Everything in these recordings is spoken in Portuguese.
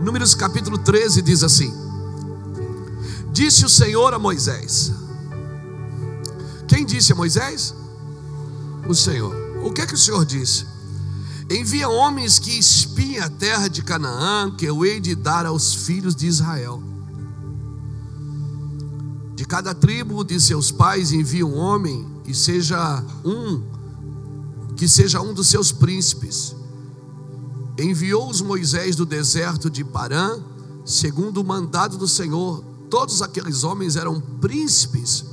Números capítulo 13 diz assim: Disse o Senhor a Moisés. Quem disse a Moisés? O Senhor. O que é que o Senhor disse? Envia homens que espiem a terra de Canaã, que eu hei de dar aos filhos de Israel. De cada tribo de seus pais envia um homem e seja um que seja um dos seus príncipes. Enviou-os Moisés do deserto de Parã, segundo o mandado do Senhor. Todos aqueles homens eram príncipes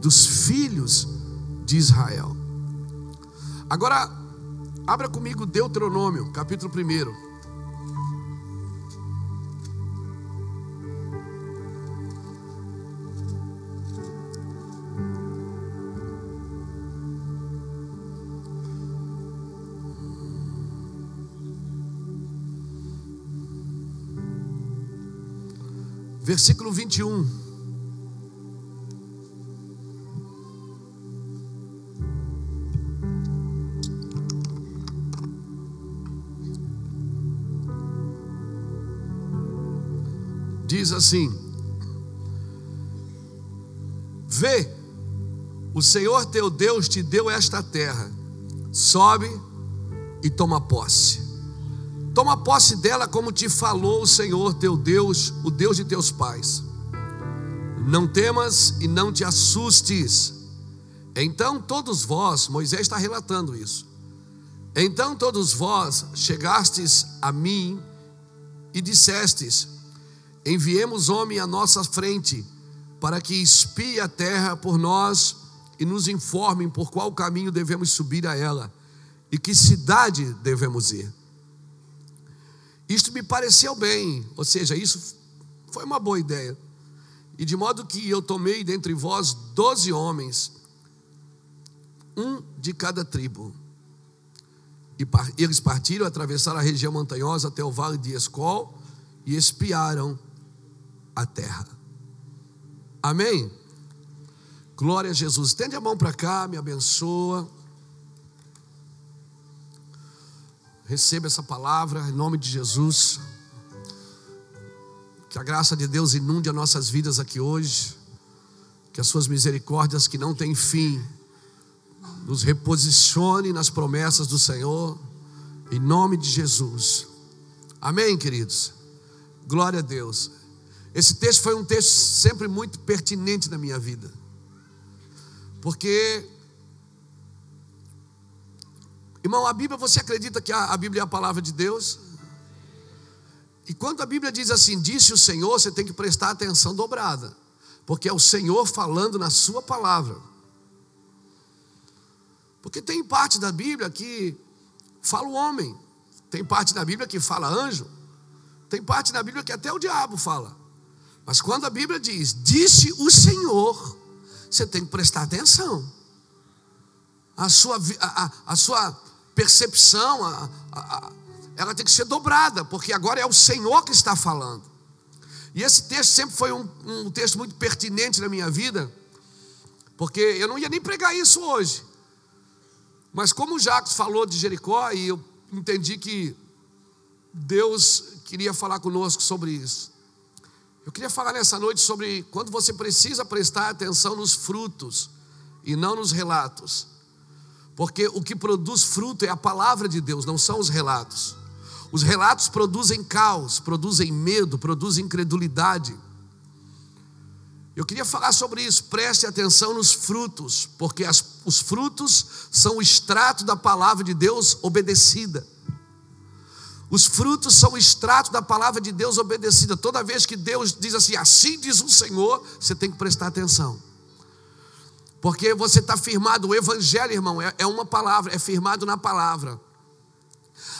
dos filhos de Israel. Agora, abra comigo Deuteronômio, capítulo 1. Versículo 21. Diz assim: Vê, o Senhor teu Deus te deu esta terra, sobe e toma posse. Toma posse dela como te falou o Senhor teu Deus, o Deus de teus pais. Não temas e não te assustes. Então todos vós, Moisés está relatando isso. Então todos vós chegastes a mim e dissestes: Enviemos homem à nossa frente, para que espie a terra por nós e nos informem por qual caminho devemos subir a ela e que cidade devemos ir. Isto me pareceu bem, ou seja, isso foi uma boa ideia. E de modo que eu tomei dentre vós doze homens, um de cada tribo. E eles partiram, atravessaram a região montanhosa até o vale de Escol e espiaram a terra. Amém? Glória a Jesus. Estende a mão para cá, me abençoa. Receba essa palavra em nome de Jesus. Que a graça de Deus inunde as nossas vidas aqui hoje. Que as suas misericórdias que não têm fim nos reposicione nas promessas do Senhor. Em nome de Jesus. Amém, queridos. Glória a Deus. Esse texto foi um texto sempre muito pertinente na minha vida. Porque Irmão, a Bíblia, você acredita que a, Bíblia é a palavra de Deus? E quando a Bíblia diz assim, disse o Senhor, você tem que prestar atenção dobrada, porque é o Senhor falando na Sua palavra. Porque tem parte da Bíblia que fala o homem, tem parte da Bíblia que fala anjo, tem parte da Bíblia que até o diabo fala. Mas quando a Bíblia diz, disse o Senhor, você tem que prestar atenção. A sua, a, a, a sua percepção, a, a, ela tem que ser dobrada, porque agora é o Senhor que está falando. E esse texto sempre foi um, um texto muito pertinente na minha vida, porque eu não ia nem pregar isso hoje. Mas como o Jacques falou de Jericó, e eu entendi que Deus queria falar conosco sobre isso. Eu queria falar nessa noite sobre quando você precisa prestar atenção nos frutos e não nos relatos. Porque o que produz fruto é a palavra de Deus, não são os relatos. Os relatos produzem caos, produzem medo, produzem incredulidade. Eu queria falar sobre isso, preste atenção nos frutos, porque as, os frutos são o extrato da palavra de Deus obedecida. Os frutos são o extrato da palavra de Deus obedecida. Toda vez que Deus diz assim, assim diz o Senhor, você tem que prestar atenção. Porque você está firmado, o Evangelho, irmão, é, é uma palavra, é firmado na palavra.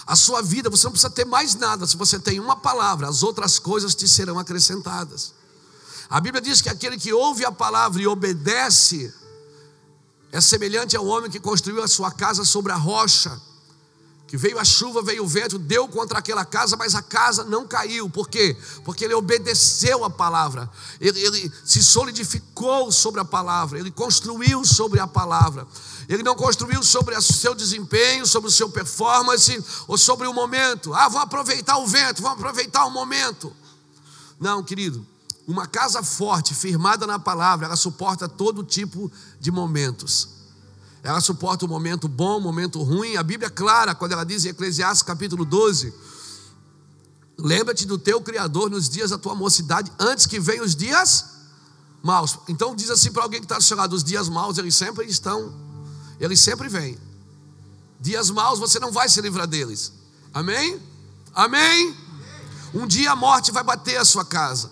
A sua vida, você não precisa ter mais nada, se você tem uma palavra, as outras coisas te serão acrescentadas. A Bíblia diz que aquele que ouve a palavra e obedece, é semelhante ao homem que construiu a sua casa sobre a rocha. Que veio a chuva, veio o vento, deu contra aquela casa, mas a casa não caiu. Por quê? Porque ele obedeceu a palavra, ele, ele, se solidificou sobre a palavra, ele construiu sobre a palavra. Ele não construiu sobre o seu desempenho, sobre o seu performance ou sobre o momento. Ah, vou aproveitar o vento, vou aproveitar o momento. Não, querido, uma casa forte, firmada na palavra, ela suporta todo tipo de momentos. Ela suporta o momento bom, o momento ruim. A Bíblia é clara quando ela diz em Eclesiastes capítulo 12: Lembra-te do teu Criador nos dias da tua mocidade, antes que venham os dias maus. Então diz assim para alguém que está do seu lado: os dias maus, eles sempre estão, eles sempre vêm. Dias maus, você não vai se livrar deles. Amém? Amém? Um dia a morte vai bater a sua casa.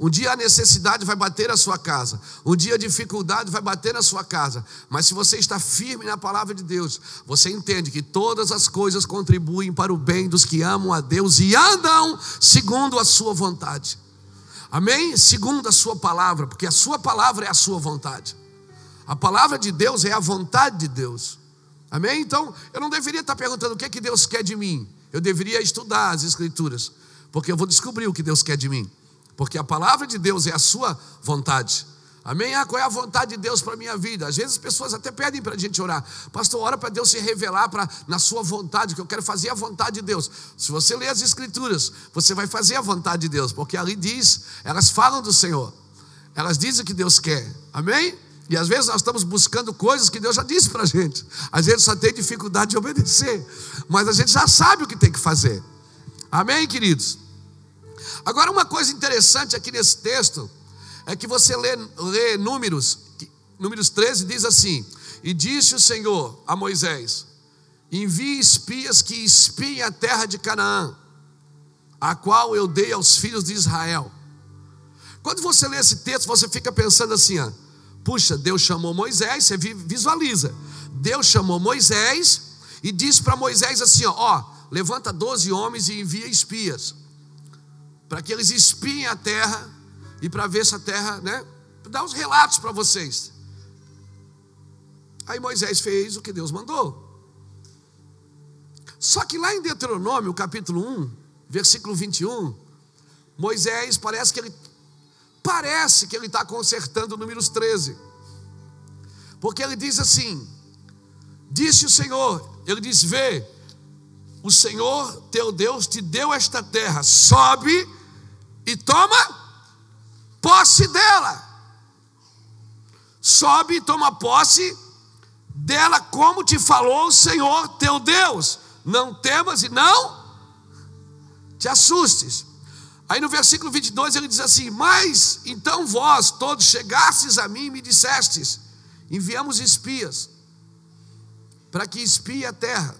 Um dia a necessidade vai bater a sua casa, um dia a dificuldade vai bater na sua casa, mas se você está firme na palavra de Deus, você entende que todas as coisas contribuem para o bem dos que amam a Deus e andam segundo a sua vontade. Amém? Segundo a sua palavra, porque a sua palavra é a sua vontade. A palavra de Deus é a vontade de Deus. Amém? Então, eu não deveria estar perguntando o que é que Deus quer de mim. Eu deveria estudar as escrituras, porque eu vou descobrir o que Deus quer de mim porque a palavra de Deus é a sua vontade. Amém? Ah, qual é a vontade de Deus para a minha vida? Às vezes as pessoas até pedem para a gente orar. Pastor, ora para Deus se revelar pra, na sua vontade, que eu quero fazer a vontade de Deus. Se você ler as Escrituras, você vai fazer a vontade de Deus, porque ali diz, elas falam do Senhor, elas dizem o que Deus quer. Amém? E às vezes nós estamos buscando coisas que Deus já disse para a gente. Às vezes só tem dificuldade de obedecer, mas a gente já sabe o que tem que fazer. Amém, queridos? Agora, uma coisa interessante aqui nesse texto é que você lê, lê Números, Números 13 diz assim: E disse o Senhor a Moisés: Envie espias que espiem a terra de Canaã, a qual eu dei aos filhos de Israel. Quando você lê esse texto, você fica pensando assim: ó, puxa, Deus chamou Moisés, você visualiza. Deus chamou Moisés e disse para Moisés assim: ó, ó, levanta 12 homens e envia espias para que eles espiem a terra e para ver se a terra, né? Dar os relatos para vocês. Aí Moisés fez o que Deus mandou. Só que lá em Deuteronômio, capítulo 1, versículo 21, Moisés parece que ele parece que ele está consertando números 13. Porque ele diz assim: Disse o Senhor, ele diz: Vê, o Senhor teu Deus te deu esta terra, sobe e toma posse dela. Sobe e toma posse dela, como te falou o Senhor teu Deus. Não temas e não te assustes. Aí no versículo 22 ele diz assim: Mas então vós todos chegastes a mim e me dissestes: Enviamos espias para que espie a terra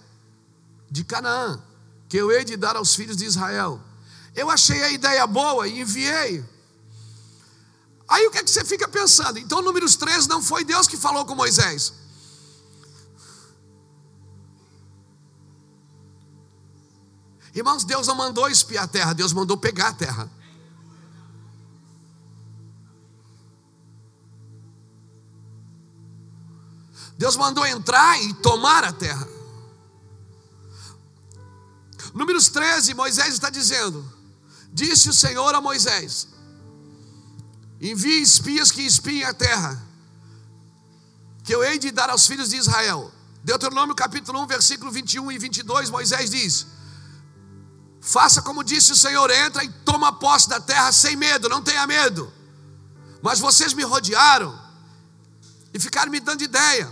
de Canaã, que eu hei de dar aos filhos de Israel. Eu achei a ideia boa e enviei. Aí o que é que você fica pensando? Então, números 13 não foi Deus que falou com Moisés. Irmãos, Deus não mandou espiar a terra, Deus mandou pegar a terra. Deus mandou entrar e tomar a terra. Números 13, Moisés está dizendo: Disse o Senhor a Moisés: Envie espias que espiem a terra, que eu hei de dar aos filhos de Israel. Deuteronômio capítulo 1, versículo 21 e 22, Moisés diz: Faça como disse o Senhor, entra e toma posse da terra sem medo, não tenha medo. Mas vocês me rodearam e ficaram me dando ideia.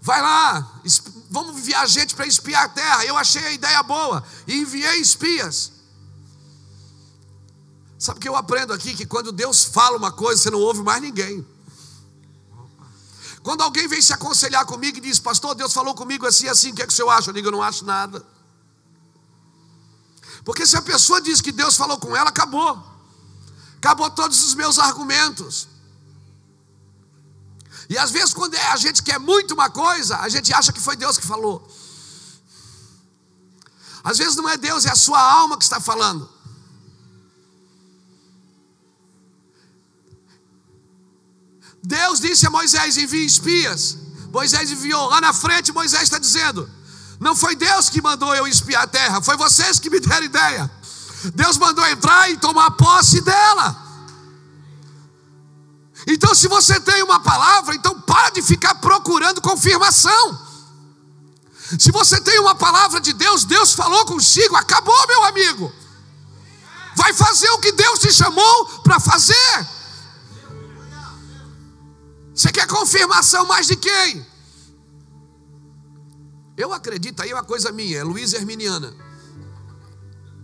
Vai lá, vamos enviar gente para espiar a terra. Eu achei a ideia boa e enviei espias. Sabe que eu aprendo aqui? Que quando Deus fala uma coisa, você não ouve mais ninguém. Quando alguém vem se aconselhar comigo e diz, pastor, Deus falou comigo assim, assim, o que é que o senhor acha? Eu digo, eu não acho nada. Porque se a pessoa diz que Deus falou com ela, acabou. Acabou todos os meus argumentos. E às vezes, quando a gente quer muito uma coisa, a gente acha que foi Deus que falou. Às vezes não é Deus, é a sua alma que está falando. Deus disse a Moisés: envie espias. Moisés enviou. Lá na frente, Moisés está dizendo: Não foi Deus que mandou eu espiar a terra, foi vocês que me deram ideia. Deus mandou entrar e tomar posse dela. Então, se você tem uma palavra, então para de ficar procurando confirmação. Se você tem uma palavra de Deus, Deus falou consigo, acabou, meu amigo. Vai fazer o que Deus te chamou para fazer. Você quer confirmação mais de quem? Eu acredito, aí é uma coisa minha, é Luiz Herminiana.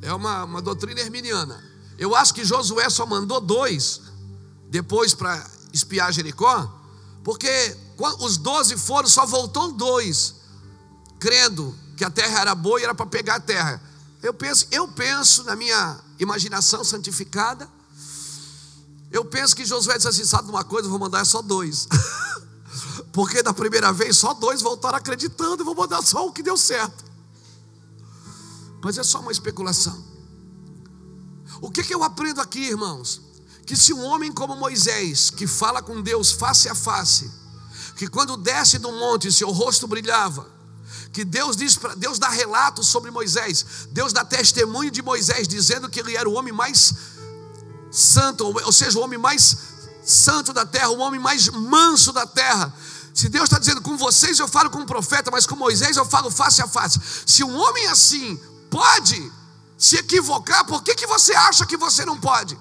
É uma, uma doutrina herminiana. Eu acho que Josué só mandou dois depois para espiar Jericó, porque os doze foram, só voltou dois, crendo que a terra era boa e era para pegar a terra. Eu penso, eu penso na minha imaginação santificada, eu penso que Josué disse assim: sabe uma coisa, vou mandar só dois. Porque da primeira vez só dois voltaram acreditando, e vou mandar só o que deu certo. Mas é só uma especulação. O que, que eu aprendo aqui, irmãos? que se um homem como Moisés, que fala com Deus face a face, que quando desce do monte seu rosto brilhava, que Deus diz Deus dá relato sobre Moisés, Deus dá testemunho de Moisés dizendo que ele era o homem mais santo, ou seja, o homem mais santo da terra, o homem mais manso da terra. Se Deus está dizendo com vocês eu falo com o profeta, mas com Moisés eu falo face a face. Se um homem assim pode se equivocar, por que, que você acha que você não pode?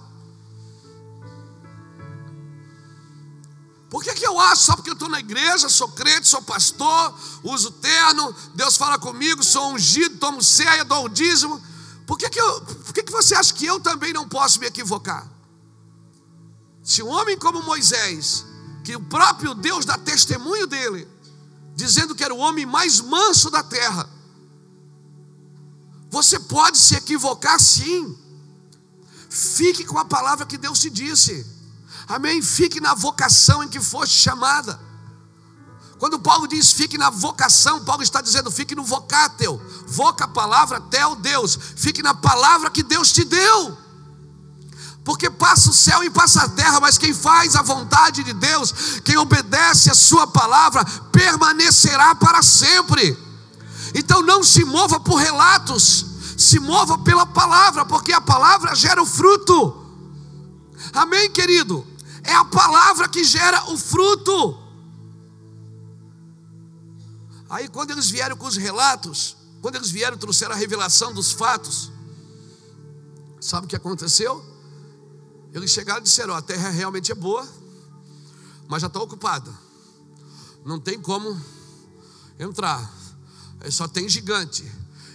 Por que, que eu acho? Só porque eu estou na igreja, sou crente, sou pastor, uso terno, Deus fala comigo, sou ungido, tomo ceia, dou o dízimo. Por que, que, eu, por que, que você acha que eu também não posso me equivocar? Se um homem como Moisés, que o próprio Deus dá testemunho dele, dizendo que era o homem mais manso da terra, você pode se equivocar sim. Fique com a palavra que Deus te disse. Amém? Fique na vocação em que foste chamada. Quando Paulo diz fique na vocação, Paulo está dizendo fique no vocátel. Voca a palavra até o Deus. Fique na palavra que Deus te deu. Porque passa o céu e passa a terra, mas quem faz a vontade de Deus, quem obedece a sua palavra, permanecerá para sempre. Então não se mova por relatos, se mova pela palavra, porque a palavra gera o fruto. Amém, querido? É a palavra que gera o fruto. Aí, quando eles vieram com os relatos, quando eles vieram, trouxeram a revelação dos fatos, sabe o que aconteceu? Eles chegaram e disseram: a terra realmente é boa, mas já está ocupada, não tem como entrar, só tem gigante.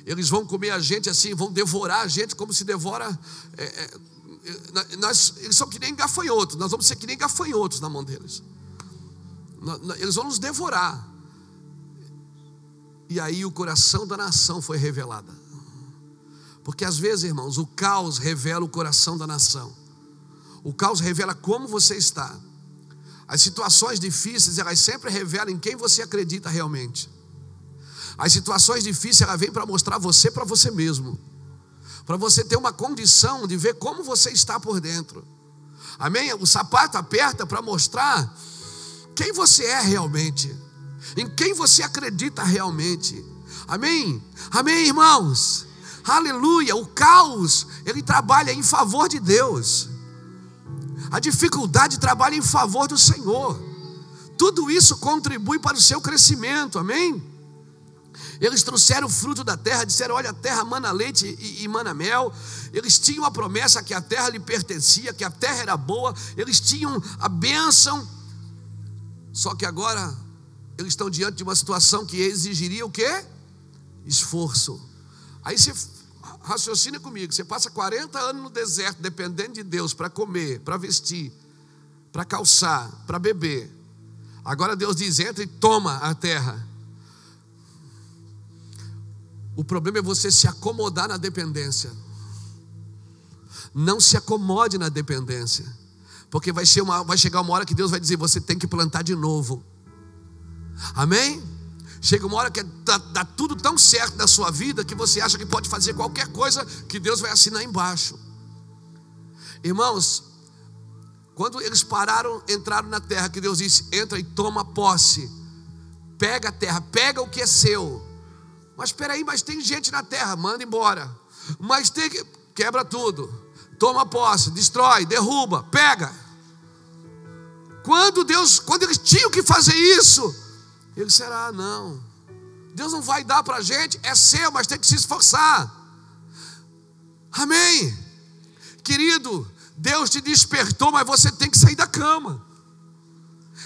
Eles vão comer a gente assim, vão devorar a gente como se devora é, é, nós, eles são que nem gafanhotos, nós vamos ser que nem gafanhotos na mão deles. Eles vão nos devorar. E aí o coração da nação foi revelado. Porque às vezes, irmãos, o caos revela o coração da nação. O caos revela como você está. As situações difíceis, elas sempre revelam em quem você acredita realmente. As situações difíceis, elas vêm para mostrar você para você mesmo para você ter uma condição de ver como você está por dentro. Amém? O sapato aperta para mostrar quem você é realmente, em quem você acredita realmente. Amém? Amém, irmãos? Aleluia! O caos, ele trabalha em favor de Deus. A dificuldade trabalha em favor do Senhor. Tudo isso contribui para o seu crescimento. Amém? Eles trouxeram o fruto da terra, disseram: Olha, a terra mana leite e, e mana mel. Eles tinham a promessa que a terra lhe pertencia, que a terra era boa. Eles tinham a bênção. Só que agora eles estão diante de uma situação que exigiria o quê? Esforço. Aí você raciocina comigo: você passa 40 anos no deserto, dependendo de Deus, para comer, para vestir, para calçar, para beber. Agora Deus diz: entra e toma a terra. O problema é você se acomodar na dependência. Não se acomode na dependência. Porque vai, ser uma, vai chegar uma hora que Deus vai dizer: você tem que plantar de novo. Amém? Chega uma hora que dá, dá, tudo tão certo na sua vida que você acha que pode fazer qualquer coisa que Deus vai assinar embaixo. Irmãos, quando eles pararam, entraram na terra, que Deus disse: entra e toma posse, pega a terra, pega o que é seu Mas espera aí, mas tem gente na terra, manda embora. Mas tem que quebra tudo. Toma posse, destrói, derruba, pega. Quando Deus, quando eles tinham que fazer isso, ele será ah, não. Deus não vai dar para a gente, é seu, mas tem que se esforçar. Amém. Querido, Deus te despertou, mas você tem que sair da cama.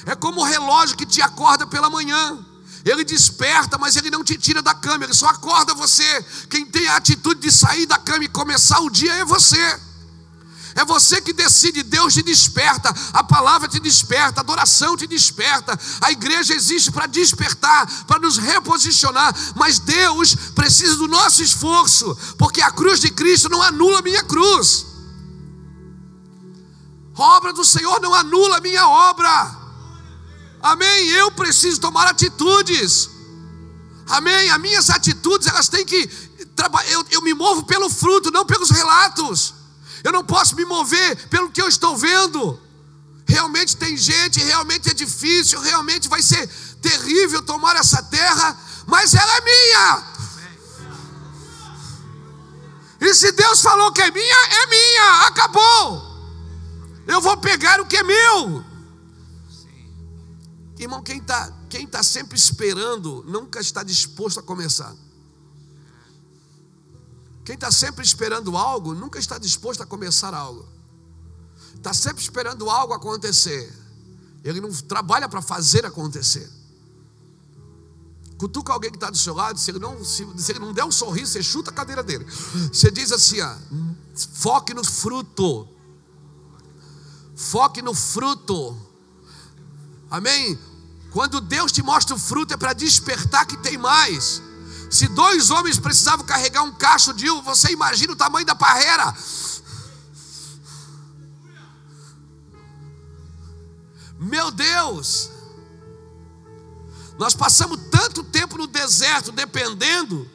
É como o relógio que te acorda pela manhã. Ele desperta, mas ele não te tira da cama, ele só acorda você. Quem tem a atitude de sair da cama e começar o dia é você. É você que decide, Deus te desperta, a palavra te desperta, a adoração te desperta. A igreja existe para despertar, para nos reposicionar, mas Deus precisa do nosso esforço, porque a cruz de Cristo não anula a minha cruz. A obra do Senhor não anula a minha obra. Amém. Eu preciso tomar atitudes. Amém. As minhas atitudes, elas têm que. Eu, eu me movo pelo fruto, não pelos relatos. Eu não posso me mover pelo que eu estou vendo. Realmente tem gente, realmente é difícil, realmente vai ser terrível tomar essa terra, mas ela é minha. E se Deus falou que é minha, é minha, acabou. Eu vou pegar o que é meu. Irmão, quem está quem tá sempre esperando nunca está disposto a começar. Quem está sempre esperando algo nunca está disposto a começar algo. Está sempre esperando algo acontecer. Ele não trabalha para fazer acontecer. Cutuca alguém que está do seu lado, se ele, não, se, se, ele não der um sorriso, você chuta a cadeira dele. Você diz assim: ó, foque no fruto. Foque no fruto. Amém? Quando Deus te mostra o fruto, é para despertar que tem mais. Se dois homens precisavam carregar um cacho de uva, você imagina o tamanho da parreira. Meu Deus! Nós passamos tanto tempo no deserto dependendo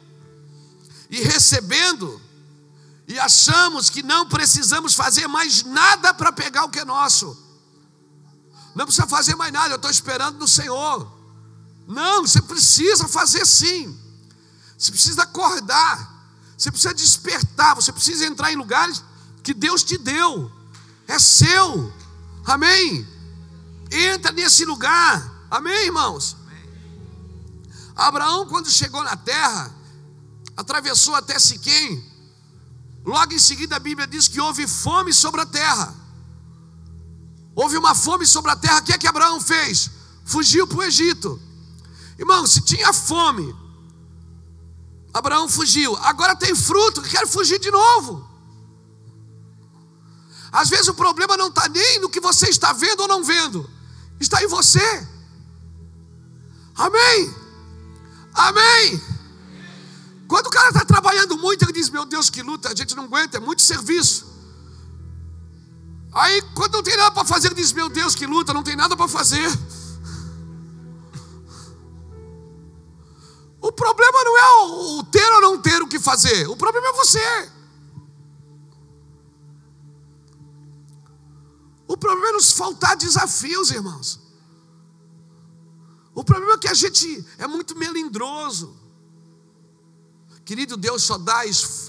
e recebendo, e achamos que não precisamos fazer mais nada para pegar o que é nosso. Não precisa fazer mais nada, eu estou esperando no Senhor. Não, você precisa fazer sim. Você precisa acordar. Você precisa despertar. Você precisa entrar em lugares que Deus te deu. É seu. Amém? Entra nesse lugar. Amém, irmãos? Abraão, quando chegou na terra, atravessou até Siquém. Logo em seguida, a Bíblia diz que houve fome sobre a terra. Houve uma fome sobre a terra, o que é que Abraão fez? Fugiu para o Egito. Irmão, se tinha fome, Abraão fugiu. Agora tem fruto, quer fugir de novo. Às vezes o problema não está nem no que você está vendo ou não vendo, está em você. Amém? Amém? Quando o cara está trabalhando muito, ele diz: Meu Deus, que luta, a gente não aguenta, é muito serviço. Aí, quando não tem nada para fazer, ele diz: Meu Deus, que luta, não tem nada para fazer. Problema não é o ter ou não ter o que fazer, o problema é você. O problema é nos faltar desafios, irmãos. O problema é que a gente é muito melindroso. Querido, Deus só dá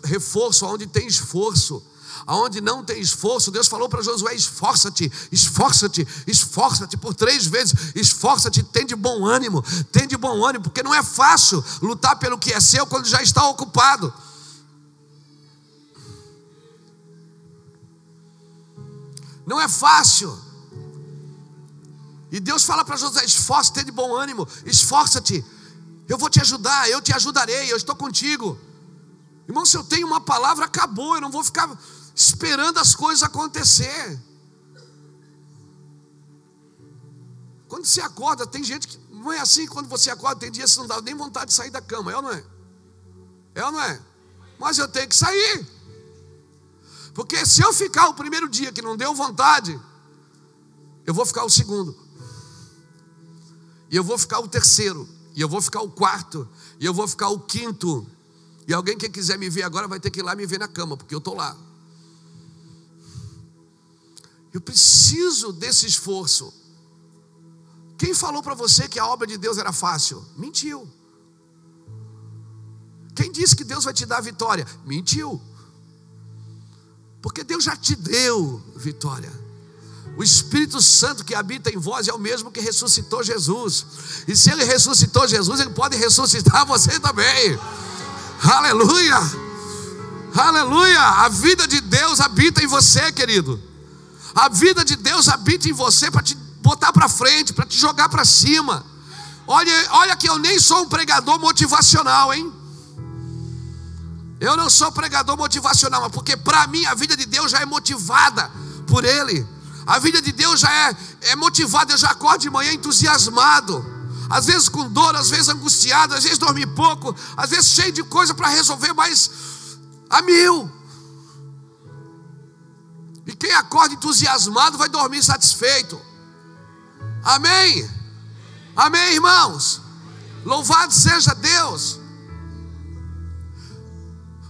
reforço onde tem esforço. Aonde não tem esforço, Deus falou para Josué: esforça-te, esforça-te, esforça-te por três vezes, esforça-te, tem de bom ânimo, tem de bom ânimo, porque não é fácil lutar pelo que é seu quando já está ocupado. Não é fácil. E Deus fala para Josué: esforça-te, tem de bom ânimo, esforça-te. Eu vou te ajudar, eu te ajudarei, eu estou contigo. Irmão, se eu tenho uma palavra, acabou, eu não vou ficar esperando as coisas acontecer. Quando você acorda, tem gente que não é assim. Quando você acorda, tem dias que não dá nem vontade de sair da cama, é ou não é? É ou não é? Mas eu tenho que sair. Porque se eu ficar o primeiro dia que não deu vontade, eu vou ficar o segundo. E eu vou ficar o terceiro. E eu vou ficar o quarto. E eu vou ficar o quinto. E alguém que quiser me ver agora vai ter que ir lá me ver na cama, porque eu estou lá. Eu preciso desse esforço. Quem falou para você que a obra de Deus era fácil? Mentiu. Quem disse que Deus vai te dar vitória? Mentiu. Porque Deus já te deu vitória. O Espírito Santo que habita em vós é o mesmo que ressuscitou Jesus. E se ele ressuscitou Jesus, ele pode ressuscitar você também. Aleluia! Aleluia! A vida de Deus habita em você, querido. A vida de Deus habita em você para te botar para frente, para te jogar para cima. Olha, olha que eu nem sou um pregador motivacional, hein? Eu não sou pregador motivacional, porque para mim a vida de Deus já é motivada por Ele. A vida de Deus já é, é motivada, eu já acordo de manhã entusiasmado. Às vezes com dor, às vezes angustiado, às vezes dormir pouco, às vezes cheio de coisa para resolver, mas a mil. Quem acorda entusiasmado vai dormir satisfeito. Amém? Amém, irmãos? Louvado seja Deus.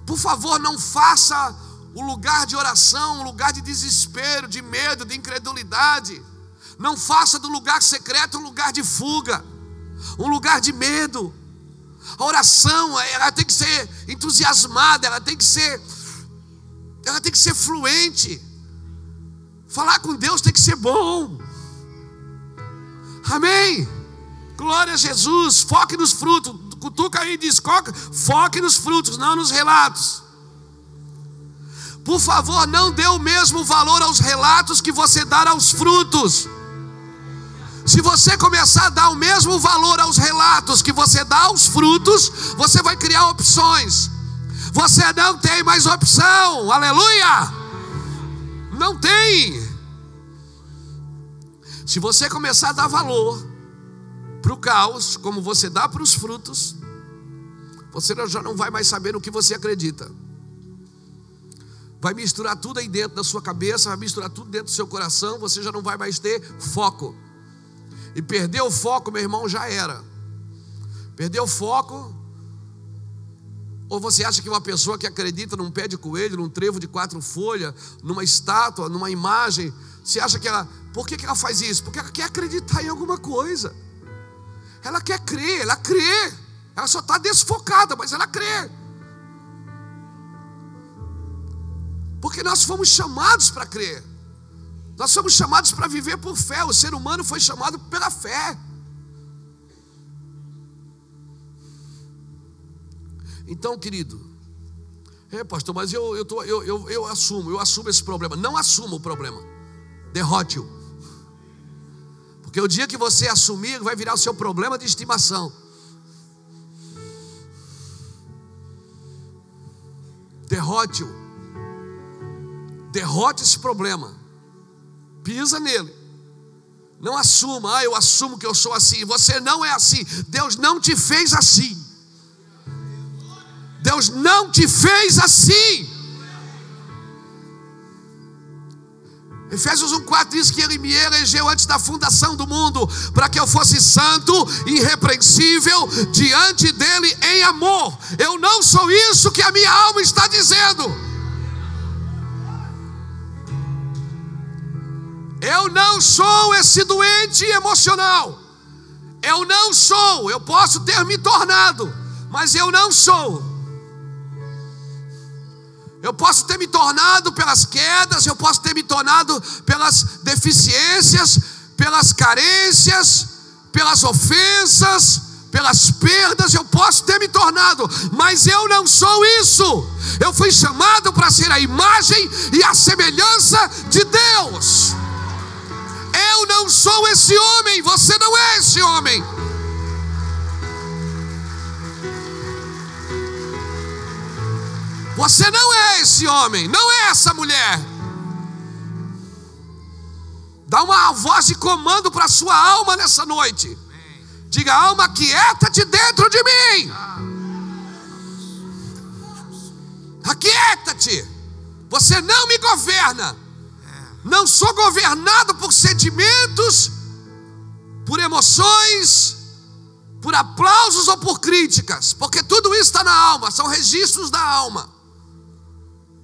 Por favor, não faça o lugar de oração um lugar de desespero, de medo, de incredulidade. Não faça do lugar secreto um lugar de fuga, um lugar de medo. A oração, ela tem que ser entusiasmada, ela tem que ser ela tem que ser fluente. Falar com Deus tem que ser bom. Amém. Glória a Jesus. Foque nos frutos cutuca aí e diz: foque nos frutos, não nos relatos. Por favor, não dê o mesmo valor aos relatos que você dá aos frutos. Se você começar a dar o mesmo valor aos relatos que você dá aos frutos, você vai criar opções. Você não tem mais opção, aleluia! Não tem. Se você começar a dar valor para o caos, como você dá para os frutos, você já não vai mais saber no que você acredita. Vai misturar tudo aí dentro da sua cabeça, vai misturar tudo dentro do seu coração, você já não vai mais ter foco. E perder o foco, meu irmão, já era. Perder o foco. Ou você acha que uma pessoa que acredita num pé de coelho, num trevo de quatro folhas, numa estátua, numa imagem, você acha que ela. Por que, ela faz isso? Porque ela quer acreditar em alguma coisa. Ela quer crer, ela crê. Ela só está desfocada, mas ela crê. Porque nós fomos chamados para crer. Nós fomos chamados para viver por fé. O ser humano foi chamado pela fé. Então, querido, é pastor, mas eu, eu, tô, eu, eu, eu assumo, eu assumo esse problema. Não assuma o problema, derrote-o. Porque o dia que você assumir, vai virar o seu problema de estimação. Derrote-o. Derrote esse problema. Pisa nele. Não assuma, ah, eu assumo que eu sou assim. Você não é assim. Deus não te fez assim. Deus não te fez assim. Efésios 1,4 diz que ele me elegeu antes da fundação do mundo, para que eu fosse santo, irrepreensível, diante dele em amor. Eu não sou isso que a minha alma está dizendo. Eu não sou esse doente emocional. Eu não sou, eu posso ter me tornado, mas eu não sou. Eu posso ter me tornado pelas quedas, eu posso ter me tornado pelas deficiências, pelas carências, pelas ofensas, pelas perdas, eu posso ter me tornado, mas eu não sou isso. Eu fui chamado para ser a imagem e a semelhança de Deus. Eu não sou esse homem, você não é esse homem. Você não é esse homem, não é essa mulher. Dá uma voz de comando para a sua alma nessa noite. Diga, alma, quieta-te dentro de mim. Aquieta-te. Você não me governa. Não sou governado por sentimentos, por emoções, por aplausos ou por críticas, porque tudo isso está na alma, são registros da alma.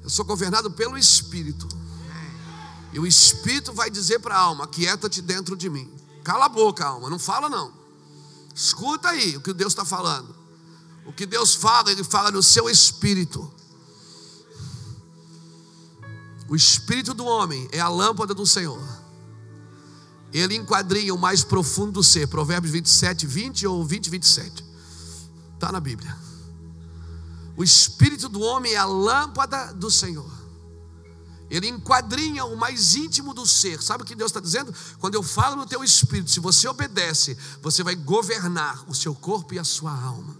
Eu sou governado pelo Espírito. E o Espírito vai dizer para a alma: quieta-te dentro de mim. Cala a boca, alma, não fala não. Escuta aí o que Deus está falando. O que Deus fala, Ele fala no seu espírito. O espírito do homem é a lâmpada do Senhor. Ele enquadrinha o mais profundo do ser. Provérbios 27, 20 ou 20, 27. Está na Bíblia. O espírito do homem é a lâmpada do Senhor. Ele enquadrinha o mais íntimo do ser. Sabe o que Deus está dizendo? Quando eu falo no teu espírito, se você obedece, você vai governar o seu corpo e a sua alma.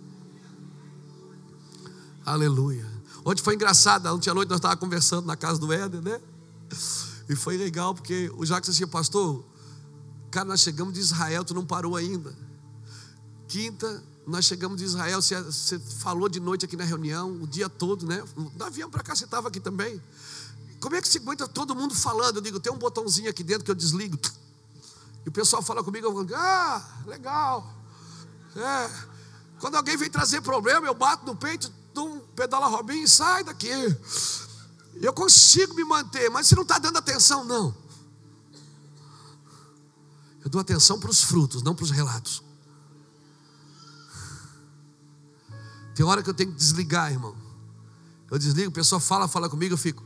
Aleluia. Ontem foi engraçado, ontem à noite nós estávamos conversando na casa do Éder, né? E foi legal, porque o Jacques disse, pastor, cara, nós chegamos de Israel, tu não parou ainda. Quinta, nós chegamos de Israel, você, você falou de noite aqui na reunião, o dia todo, né? Nós viemos para cá, você estava aqui também. Como é que se aguenta todo mundo falando? Eu digo, tem um botãozinho aqui dentro que eu desligo. E o pessoal fala comigo, eu falo, ah, legal. É. Quando alguém vem trazer problema, eu bato no peito, dou um pedala Robinho e sai daqui. Eu consigo me manter, mas você não está dando atenção, não. Eu dou atenção para os frutos, não para os relatos. Tem hora que eu tenho que desligar, irmão. Eu desligo, a pessoa fala, fala comigo, eu fico.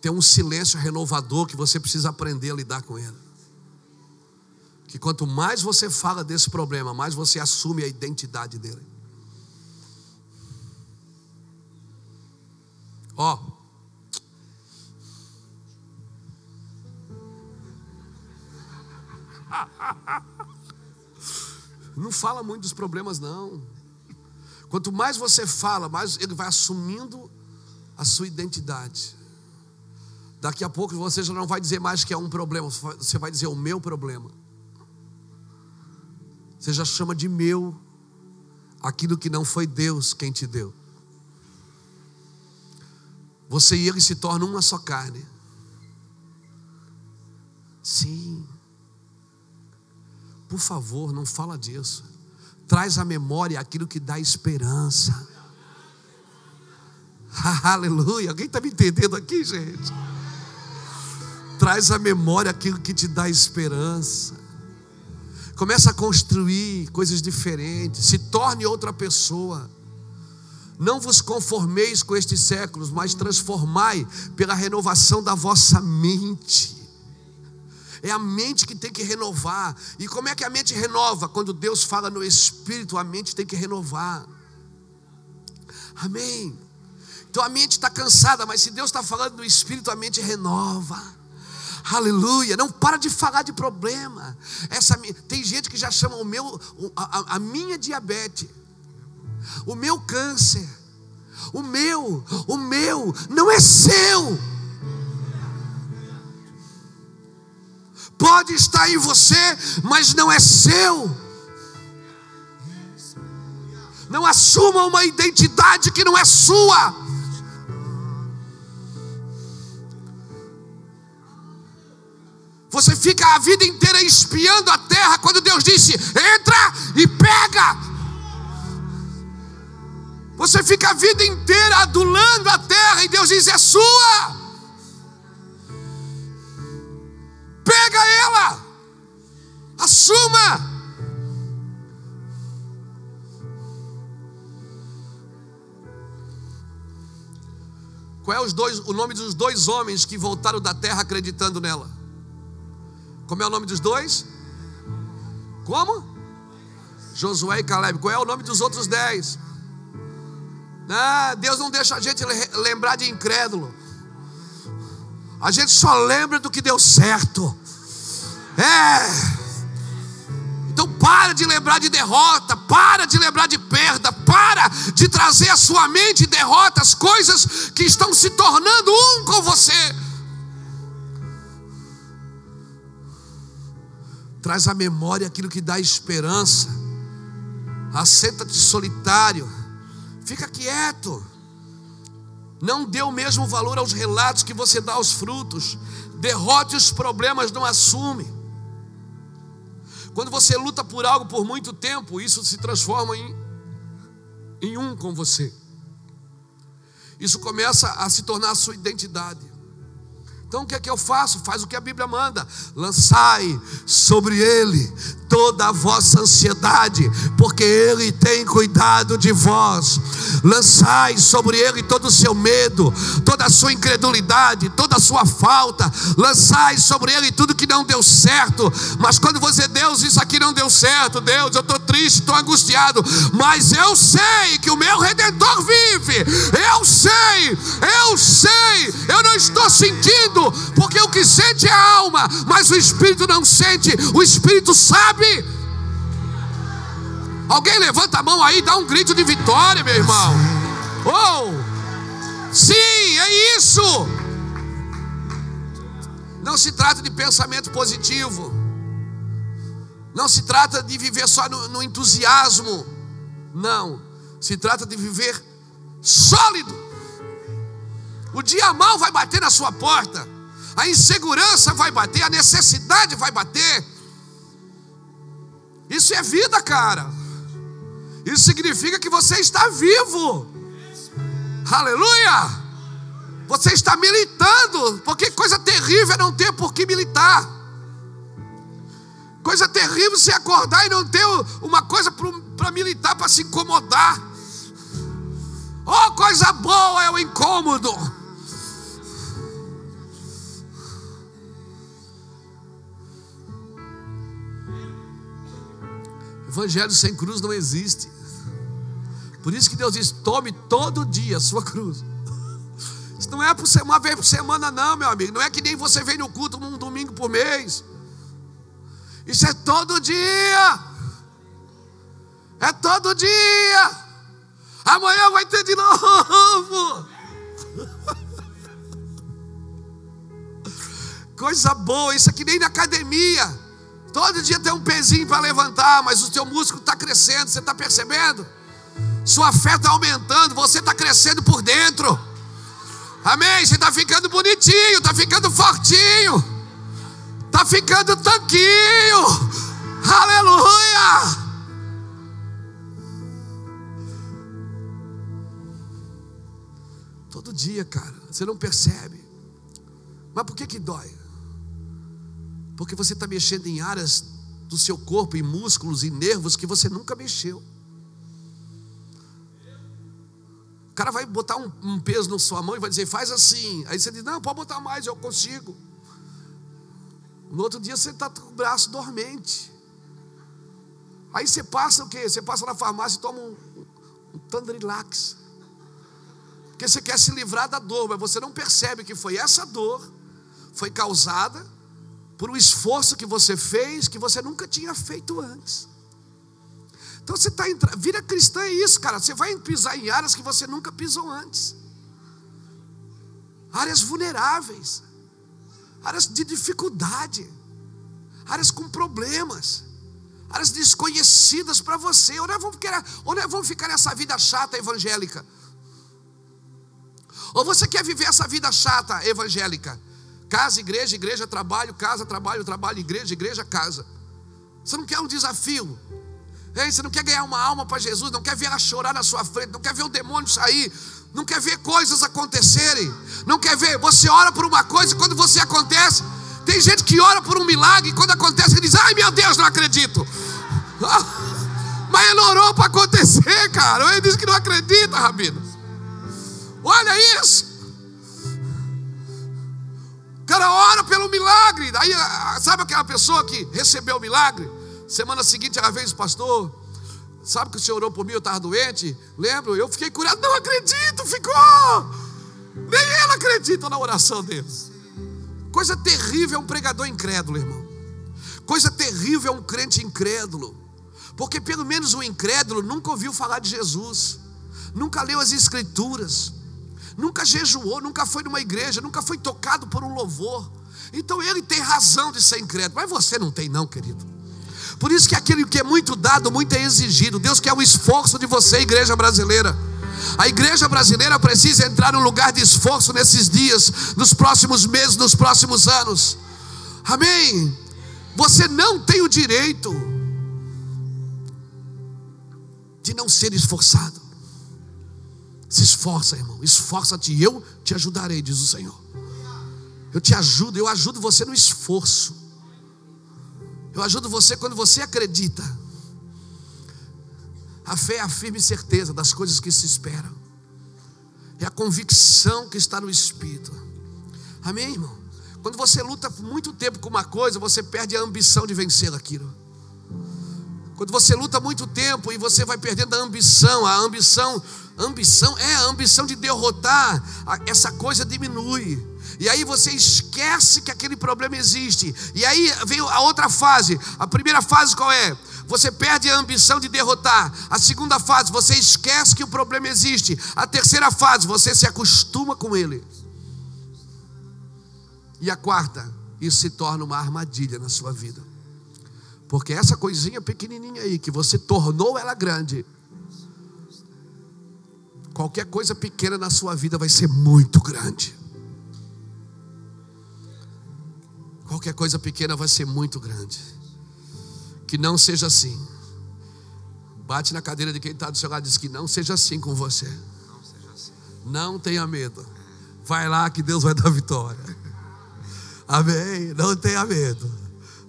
tem um silêncio renovador que você precisa aprender a lidar com ele. Que quanto mais você fala desse problema, mais você assume a identidade dele. Ó. Não fala muito dos problemas, não. Quanto mais você fala, mais ele vai assumindo a sua identidade. Daqui a pouco você já não vai dizer mais que é um problema, você vai dizer o meu problema. Você já chama de meu aquilo que não foi Deus quem te deu. Você e ele se tornam uma só carne. Sim. Por favor, não fala disso. Traz à memória aquilo que dá esperança. Aleluia. Alguém está me entendendo aqui, gente? Traz à memória aquilo que te dá esperança. Começa a construir coisas diferentes. Se torne outra pessoa. Não vos conformeis com estes séculos, mas transformai pela renovação da vossa mente. É a mente que tem que renovar. E como é que a mente renova? Quando Deus fala no Espírito, a mente tem que renovar. Amém. Então a mente está cansada, mas se Deus está falando no Espírito, a mente renova. Aleluia. Não para de falar de problema. Essa, tem gente que já chama o meu, a, a minha diabetes, o meu câncer, o meu, o meu, não é seu. Pode estar em você, mas não é seu. Não assuma uma identidade que não é sua. Você fica a vida inteira espiando a terra quando Deus disse: entra e pega. Você fica a vida inteira adulando a terra e Deus diz: é sua. Pega ela, assuma. Qual é os dois, o nome dos dois homens que voltaram da terra acreditando nela? Como é o nome dos dois? Como? Josué e Caleb. Qual é o nome dos outros dez? Ah, Deus não deixa a gente lembrar de incrédulo. A gente só lembra do que deu certo. É. Então para de lembrar de derrota, para de lembrar de perda, para de trazer à sua mente derrotas, coisas que estão se tornando um com você. traz à memória aquilo que dá esperança. Assenta-te solitário, fica quieto. Não dê o mesmo valor aos relatos que você dá aos frutos. Derrote os problemas, não assume. Quando você luta por algo por muito tempo, isso se transforma em, em um com você. Isso começa a se tornar a sua identidade. Então o que é que eu faço? Faz o que a Bíblia manda: lançai sobre ele toda a vossa ansiedade, porque ele tem cuidado de vós. Lançai sobre ele todo o seu medo, toda a sua incredulidade, toda a sua falta. Lançai sobre ele tudo que não deu certo. Mas quando você, Deus, isso aqui não deu certo, Deus, eu estou triste, estou angustiado, mas eu sei que o meu redentor vive. Eu sei, eu sei, eu não estou sentindo porque o que sente é a alma, mas o espírito não sente, o espírito sabe. Alguém levanta a mão aí, dá um grito de vitória, meu irmão. Oh, sim, é isso. Não se trata de pensamento positivo. Não se trata de viver só no, no entusiasmo. Não. Se trata de viver sólido. O dia mal vai bater na sua porta a insegurança vai bater, a necessidade vai bater. Isso é vida, cara. Isso significa que você está vivo. Aleluia! Você está militando, porque coisa terrível é não ter por que militar. Coisa terrível você acordar e não ter uma coisa para militar, para se incomodar. Oh, coisa boa é o incômodo. Evangelho sem cruz não existe. Por isso que Deus diz: tome todo dia a sua cruz. Isso não é uma vez por semana, não, meu amigo. Não é que nem você vem no culto um domingo por mês. Isso é todo dia. É todo dia. Amanhã vai ter de novo. Coisa boa, isso aqui nem na academia. Todo dia tem um pezinho para levantar, mas o seu músculo está crescendo, você está percebendo? Sua fé está aumentando, você está crescendo por dentro. Amém? Você está ficando bonitinho, está ficando fortinho, está ficando tanquinho. Aleluia! Todo dia, cara, você não percebe. Mas por que que dói? Porque você está mexendo em áreas do seu corpo, em músculos e nervos que você nunca mexeu. O cara vai botar um, um, peso na sua mão e vai dizer, faz assim. Aí você diz, não, pode botar mais, eu consigo. No outro dia você está com o braço dormente. Aí você passa o quê? Você passa na farmácia e toma um, um Tandrilax. Porque você quer se livrar da dor, mas você não percebe que foi essa dor, foi causada por um esforço que você fez que você nunca tinha feito antes. Então você está entrando, vira cristã é isso, cara. Você vai pisar em áreas que você nunca pisou antes, áreas vulneráveis, áreas de dificuldade, áreas com problemas, áreas desconhecidas para você. Ou nós, vamos querer, ou nós vamos ficar nessa vida chata evangélica? Ou você quer viver essa vida chata evangélica? Casa, igreja, igreja, trabalho, casa, trabalho, trabalho, igreja, igreja, casa. Você não quer um desafio? Você não quer ganhar uma alma para Jesus? Não quer ver ela chorar na sua frente? Não quer ver o demônio sair? Não quer ver coisas acontecerem? Não quer ver? Você ora por uma coisa e quando você acontece, tem gente que ora por um milagre e quando acontece ele diz: Ai meu Deus, não acredito. Mas ele orou para acontecer, cara. Ele disse que não acredita, Rabino. Olha isso cara ora pelo milagre. Aí, ah, sabe aquela pessoa que recebeu o milagre? Semana seguinte ela veio, pastor. Sabe que o senhor orou por mim, eu estava doente? Lembro, eu fiquei curado. Não acredito, ficou. Nem ela acredita na oração deles. Coisa terrível é um pregador incrédulo, irmão. Coisa terrível é um crente incrédulo. Porque pelo menos o incrédulo nunca ouviu falar de Jesus, nunca leu as Escrituras, nunca jejuou, nunca foi numa igreja, nunca foi tocado por um louvor. Então ele tem razão de ser incrédulo, mas você não tem, não, querido. Por isso que aquele que é muito dado, muito é exigido. Deus quer o esforço de você, igreja brasileira. A igreja brasileira precisa entrar num lugar de esforço nesses dias, nos próximos meses, nos próximos anos. Amém. Você não tem o direito de não ser esforçado. Se esforça, irmão. Esforça-te, eu te ajudarei, diz o Senhor. Eu te ajudo, eu ajudo você no esforço. Eu ajudo você quando você acredita. A fé é a firme certeza das coisas que se esperam. É a convicção que está no Espírito. Amém, irmão? Quando você luta muito tempo com uma coisa, você perde a ambição de vencer aquilo. Quando você luta muito tempo e você vai perdendo a ambição, a ambição, ambição é a ambição de derrotar, essa coisa diminui. E aí você esquece que aquele problema existe. E aí vem a outra fase. A primeira fase qual é? Você perde a ambição de derrotar. A segunda fase, você esquece que o problema existe. A terceira fase, você se acostuma com ele. E a quarta, isso se torna uma armadilha na sua vida. Porque essa coisinha pequenininha aí, que você tornou ela grande, qualquer coisa pequena na sua vida vai ser muito grande. Qualquer coisa pequena vai ser muito grande. Que não seja assim. Bate na cadeira de quem está do seu lado e diz que não seja assim com você. Não tenha medo. Vai lá que Deus vai dar vitória. Amém. Não tenha medo.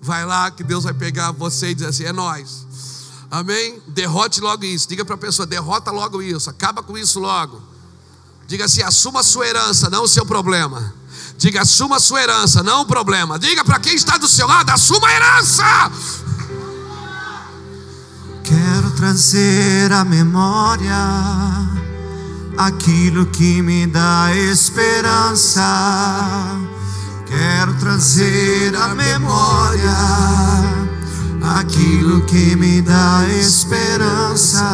Vai lá que Deus vai pegar você e dizer assim: é nós. Amém? Derrote logo isso. Diga para a pessoa: derrota logo isso. Acaba com isso logo. Diga assim: assuma a sua herança, não o seu problema. Diga, assuma a sua herança, não o problema. Diga para quem está do seu lado: assuma a herança. Quero trazer à memória aquilo que me dá esperança. Quero trazer à memória aquilo que me dá esperança.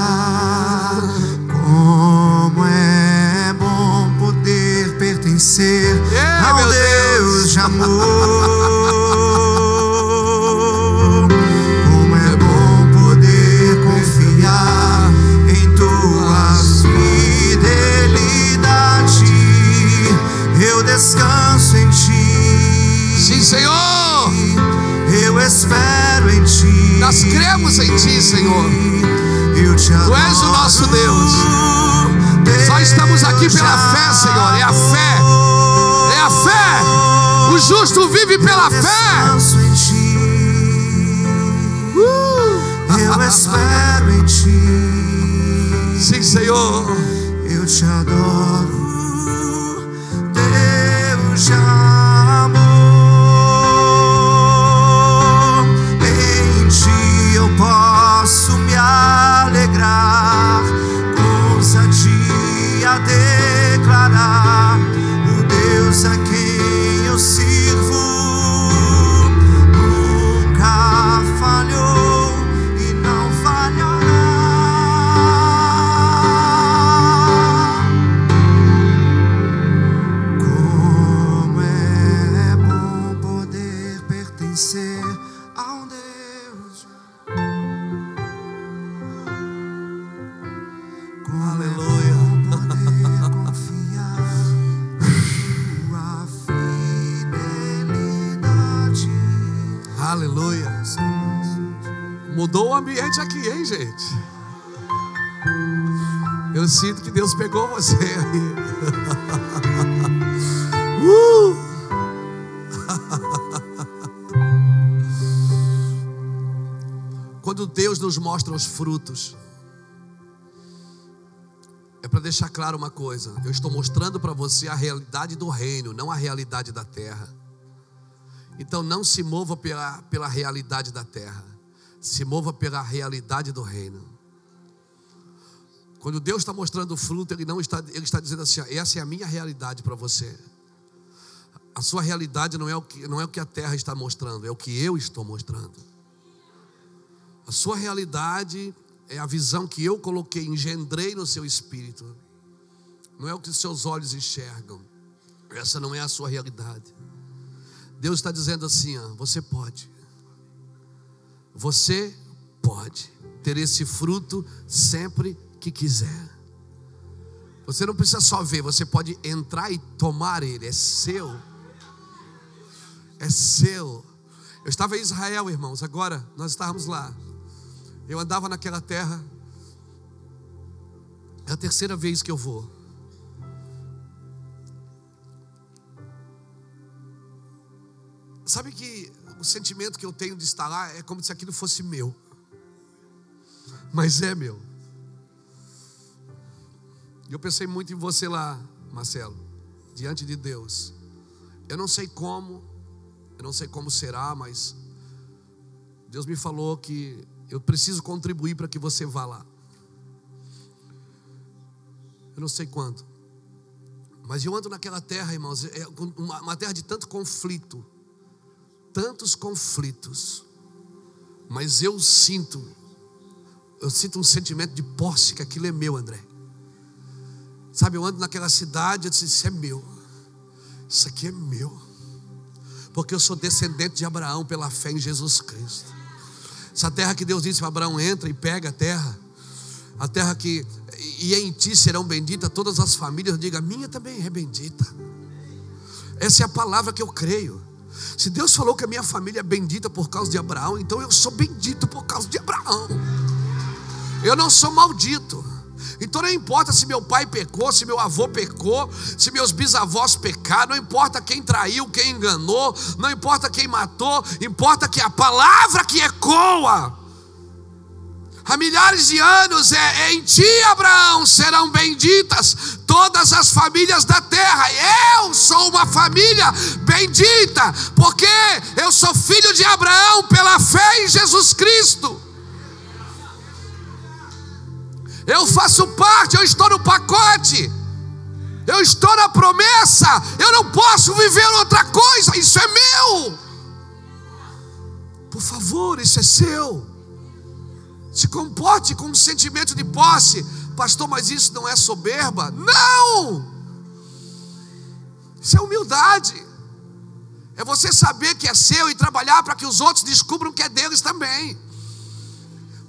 Como é bom poder pertencer É, ao meu Deus de amor. Como é bom poder confiar em tua fidelidade. Eu descanso em ti. Sim, Senhor. Eu espero. Nós cremos em ti, Senhor. Tu és o nosso Deus. Só estamos aqui pela fé, Senhor. É a fé. É a fé. O justo vive pela fé. Uh! Eu espero em ti. Sim, Senhor. Eu te adoro, gente? Eu sinto que Deus pegou você aí. Uh! Quando Deus nos mostra os frutos, é para deixar claro uma coisa: eu estou mostrando para você a realidade do reino, não a realidade da terra. Então não se mova pela, pela realidade da terra, se mova pela realidade do reino. Quando Deus está mostrando o fruto, Ele não está, Ele está dizendo assim: essa é a minha realidade para você. A sua realidade não é, o que, não é o que a terra está mostrando, é o que eu estou mostrando. A sua realidade é a visão que eu coloquei, engendrei no seu espírito. Não é o que seus olhos enxergam. Essa não é a sua realidade. Deus está dizendo assim: ó, você pode. Você pode ter esse fruto sempre que quiser. Você não precisa só ver, você pode entrar e tomar ele, é seu. É seu. Eu estava em Israel, irmãos, agora nós estávamos lá. Eu andava naquela terra. É a terceira vez que eu vou. Sabe que sentimento que eu tenho de estar lá é como se aquilo fosse meu. Mas é meu. E eu pensei muito em você lá, Marcelo, diante de Deus. Eu não sei como, eu não sei como será, mas Deus me falou que eu preciso contribuir para que você vá lá. Eu não sei quando. Mas eu ando naquela terra, irmãos, é uma terra de tanto conflito, tantos conflitos. Mas eu sinto, eu sinto um sentimento de posse que aquilo é meu, André. Sabe, eu ando naquela cidade, eu disse, isso é meu. Isso aqui é meu. Porque eu sou descendente de Abraão pela fé em Jesus Cristo. Essa terra que Deus disse para Abraão, entra e pega a terra. A terra que e em ti serão benditas todas as famílias. Diga, minha também é bendita. Essa é a palavra que eu creio. Se Deus falou que a minha família é bendita por causa de Abraão, então eu sou bendito por causa de Abraão. Eu não sou maldito. Então não importa se meu pai pecou, se meu avô pecou, se meus bisavós pecaram, não importa quem traiu, quem enganou, não importa quem matou, importa que a palavra que ecoa há milhares de anos é em ti, Abraão, serão benditas todas as famílias da terra. Eu sou uma família bendita, porque eu sou filho de Abraão pela fé em Jesus Cristo. Eu faço parte, eu estou no pacote. Eu estou na promessa. Eu não posso viver outra coisa. Isso é meu. Por favor, isso é seu. Se comporte com um sentimento de posse. Pastor, mas isso não é soberba? Não! Isso é humildade. É você saber que é seu e trabalhar para que os outros descubram que é deles também.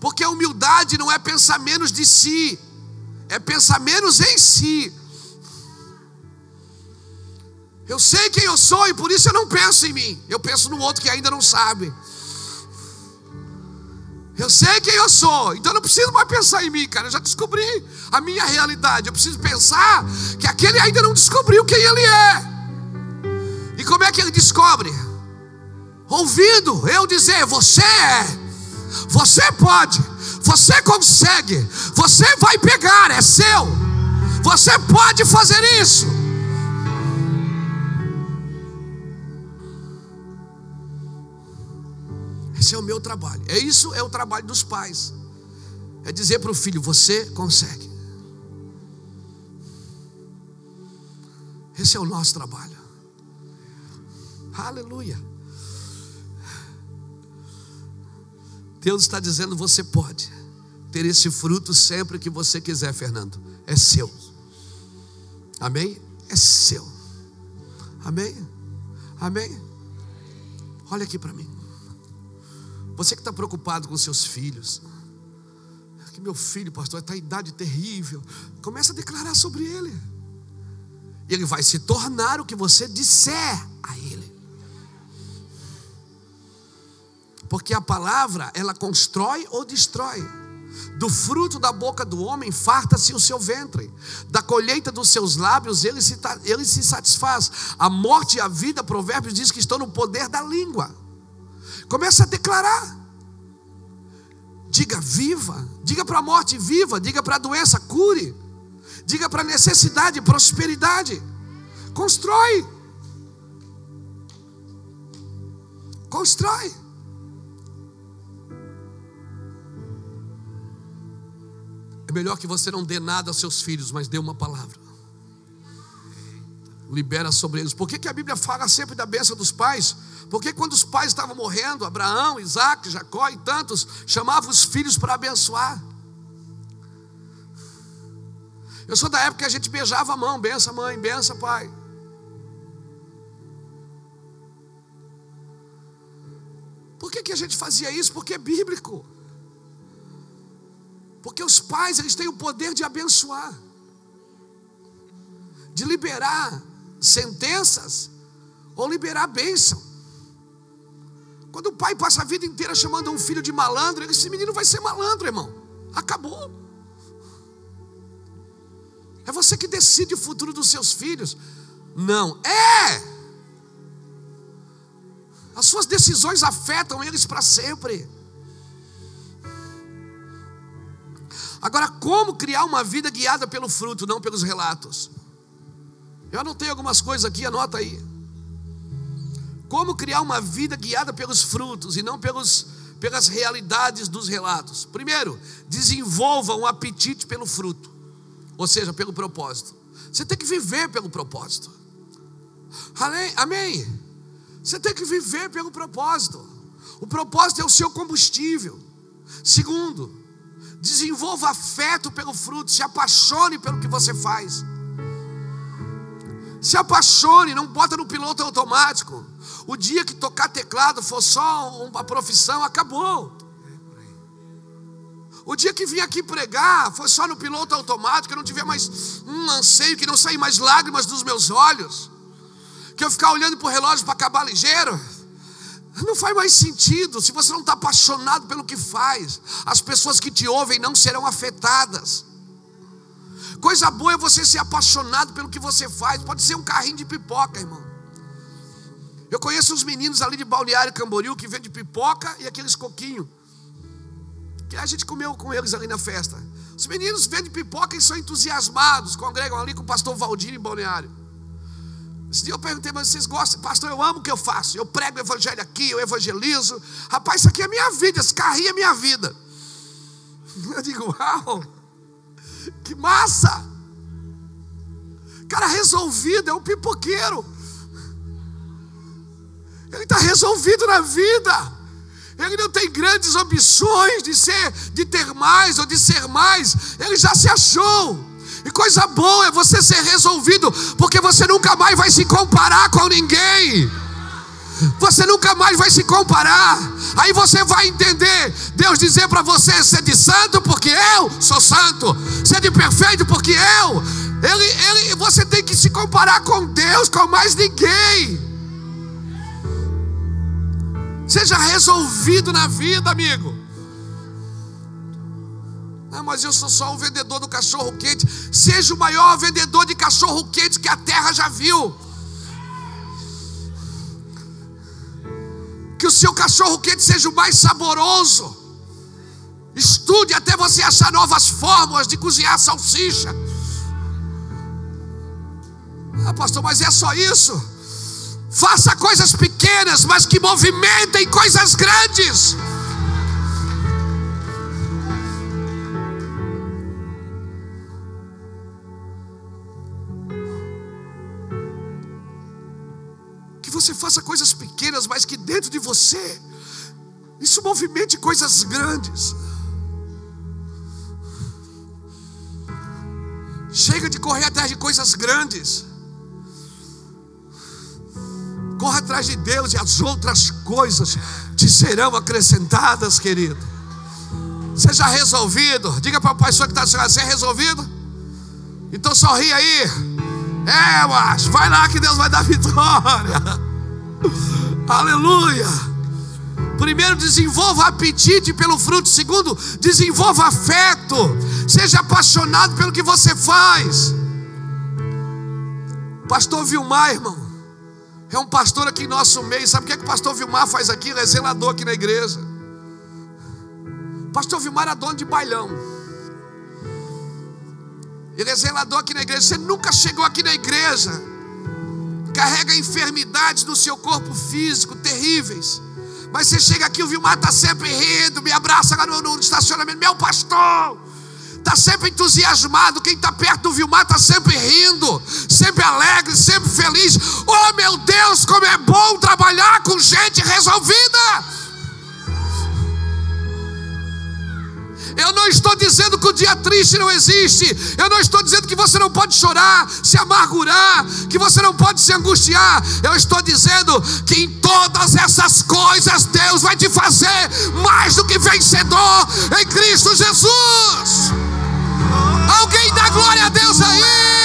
Porque a humildade não é pensar menos de si, é pensar menos em si. Eu sei quem eu sou e por isso eu não penso em mim, eu penso no outro que ainda não sabe. Eu sei quem eu sou, então não preciso mais pensar em mim, cara. Eu já descobri a minha realidade. Eu preciso pensar que aquele ainda não descobriu quem ele é. E como é que ele descobre? Ouvindo eu dizer: Você é. Você pode, você consegue, você vai pegar, é seu. Você pode fazer isso. Esse é o meu trabalho. É isso é o trabalho dos pais. É dizer para o filho: você consegue. Esse é o nosso trabalho. Aleluia. Deus está dizendo: você pode ter esse fruto sempre que você quiser, Fernando. É seu. Amém? É seu. Amém? Amém? Olha aqui para mim. Você que está preocupado com seus filhos. Que meu filho, pastor, está em idade terrível. Começa a declarar sobre ele. E ele vai se tornar o que você disser a ele. Porque a palavra, ela constrói ou destrói. Do fruto da boca do homem farta-se o seu ventre, da colheita dos seus lábios ele se, ele se satisfaz. A morte e a vida, Provérbios diz que estão no poder da língua. Começa a declarar. Diga viva, diga para a morte viva, diga para a doença cure, diga para a necessidade prosperidade. Constrói. Constrói. melhor que você não dê nada aos seus filhos, mas dê uma palavra. Libera sobre eles. Por que, que a Bíblia fala sempre da bênção dos pais? Porque quando os pais estavam morrendo, Abraão, Isaac, Jacó e tantos, chamavam os filhos para abençoar. Eu sou da época que a gente beijava a mão, bença mãe, bença pai. Por que, que a gente fazia isso? Porque é bíblico. Porque os pais, eles têm o poder de abençoar, de liberar sentenças ou liberar bênção. Quando o pai passa a vida inteira chamando um filho de malandro, esse menino vai ser malandro, irmão. Acabou. É você que decide o futuro dos seus filhos. Não, é. As suas decisões afetam eles para sempre. Agora, como criar uma vida guiada pelo fruto, não pelos relatos? Eu anotei algumas coisas aqui, anota aí. Como criar uma vida guiada pelos frutos e não pelos, pelas realidades dos relatos? Primeiro, desenvolva um apetite pelo fruto, ou seja, pelo propósito. Você tem que viver pelo propósito. Amém? Amém? Você tem que viver pelo propósito. O propósito é o seu combustível. Segundo, desenvolva afeto pelo fruto, se apaixone pelo que você faz. Se apaixone, não bota no piloto automático. O dia que tocar teclado for só uma profissão, acabou. O dia que vim aqui pregar foi só no piloto automático, eu não tiver mais um anseio, que não sair mais lágrimas dos meus olhos, que eu ficar olhando para o relógio para acabar ligeiro. Não faz mais sentido se você não está apaixonado pelo que faz. As pessoas que te ouvem não serão afetadas. Coisa boa é você ser apaixonado pelo que você faz. Pode ser um carrinho de pipoca, irmão. Eu conheço uns meninos ali de Balneário Camboriú que vendem pipoca e aqueles coquinhos. Que a gente comeu com eles ali na festa. Os meninos vendem pipoca e são entusiasmados, congregam ali com o pastor Valdir em Balneário. Esse dia eu perguntei, mas vocês gostam? Pastor, eu amo o que eu faço. Eu prego o evangelho aqui, eu evangelizo. Rapaz, isso aqui é minha vida, esse carrinho é minha vida. Eu digo, uau! Que massa! Cara resolvido, é um pipoqueiro. Ele está resolvido na vida. Ele não tem grandes ambições de ser, de ter mais ou de ser mais. Ele já se achou. E coisa boa é você ser resolvido, porque você nunca mais vai se comparar com ninguém. Você nunca mais vai se comparar. Aí você vai entender Deus dizer para você: ser de santo porque eu sou santo, ser de perfeito porque eu. Ele, ele, você tem que se comparar com Deus, com mais ninguém. Seja resolvido na vida, amigo. Ah, mas eu sou só um vendedor do cachorro quente. Seja o maior vendedor de cachorro quente que a terra já viu. Que o seu cachorro quente seja o mais saboroso. Estude até você achar novas fórmulas de cozinhar salsicha. Ah, pastor, mas é só isso? Faça coisas pequenas, mas que movimentem coisas grandes. Você faça coisas pequenas, mas que dentro de você isso movimente coisas grandes. Chega de correr atrás de coisas grandes. Corra atrás de Deus e as outras coisas te serão acrescentadas, querido. Seja resolvido. Diga para a pessoa que está dizendo, você é resolvido? Então sorri aí. É, mas vai lá que Deus vai dar vitória. Aleluia. Primeiro, desenvolva apetite pelo fruto. Segundo, desenvolva afeto. Seja apaixonado pelo que você faz. Pastor Vilmar, irmão, é um pastor aqui em nosso meio. Sabe o que, é que o pastor Vilmar faz aqui? Ele é zelador aqui na igreja. Pastor Vilmar é dono de bailão. Ele é zelador aqui na igreja. Você nunca chegou aqui na igreja. Carrega enfermidades no seu corpo físico terríveis. Mas você chega aqui, o Vilmar está sempre rindo, me abraça lá no, no estacionamento. Meu pastor, está sempre entusiasmado. Quem está perto do Vilmar está sempre rindo, sempre alegre, sempre feliz. Oh meu Deus, como é bom trabalhar com gente resolvida. Eu não estou dizendo que o dia triste não existe. Eu não estou dizendo que você não pode chorar, se amargurar, que você não pode se angustiar. Eu estou dizendo que em todas essas coisas Deus vai te fazer mais do que vencedor em Cristo Jesus. Alguém dá glória a Deus aí.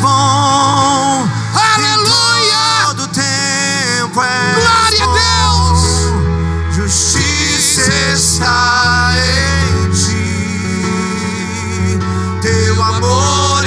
Bom. Aleluia. Todo tempo és Glória a bom. Justiça está Amor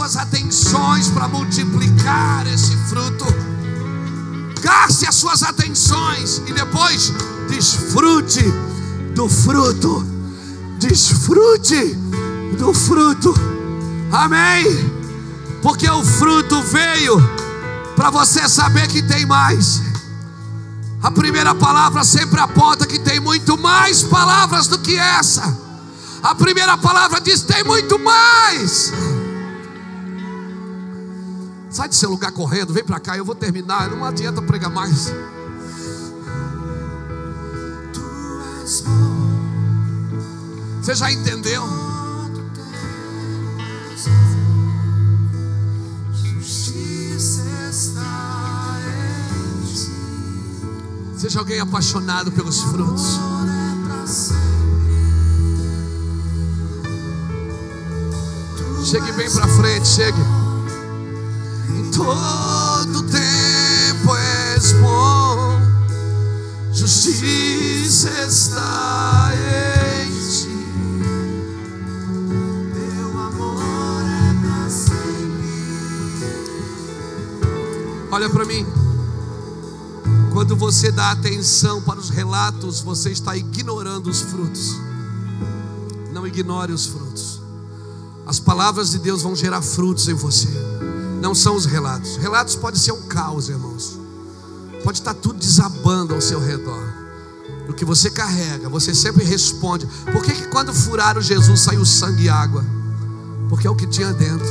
suas atenções para multiplicar esse fruto. Gaste as suas atenções e depois desfrute do fruto. Desfrute do fruto. Amém? Porque o fruto veio para você saber que tem mais. A primeira palavra sempre aponta que tem muito mais palavras do que essa. A primeira palavra diz: tem muito mais. Sai do seu lugar correndo, vem para cá, eu vou terminar. Não adianta pregar mais. Você já entendeu? Seja alguém apaixonado pelos frutos. Chegue bem para frente, chegue. Todo tempo és bom, justiça está em ti. Teu amor é para sempre. Olha para mim. Quando você dá atenção para os relatos, você está ignorando os frutos. Não ignore os frutos. As palavras de Deus vão gerar frutos em você. Não são os relatos. Relatos pode ser um caos, irmãos. Pode estar tudo desabando ao seu redor. O que você carrega, você sempre responde. Por que, que quando furaram Jesus saiu sangue e água? Porque é o que tinha dentro.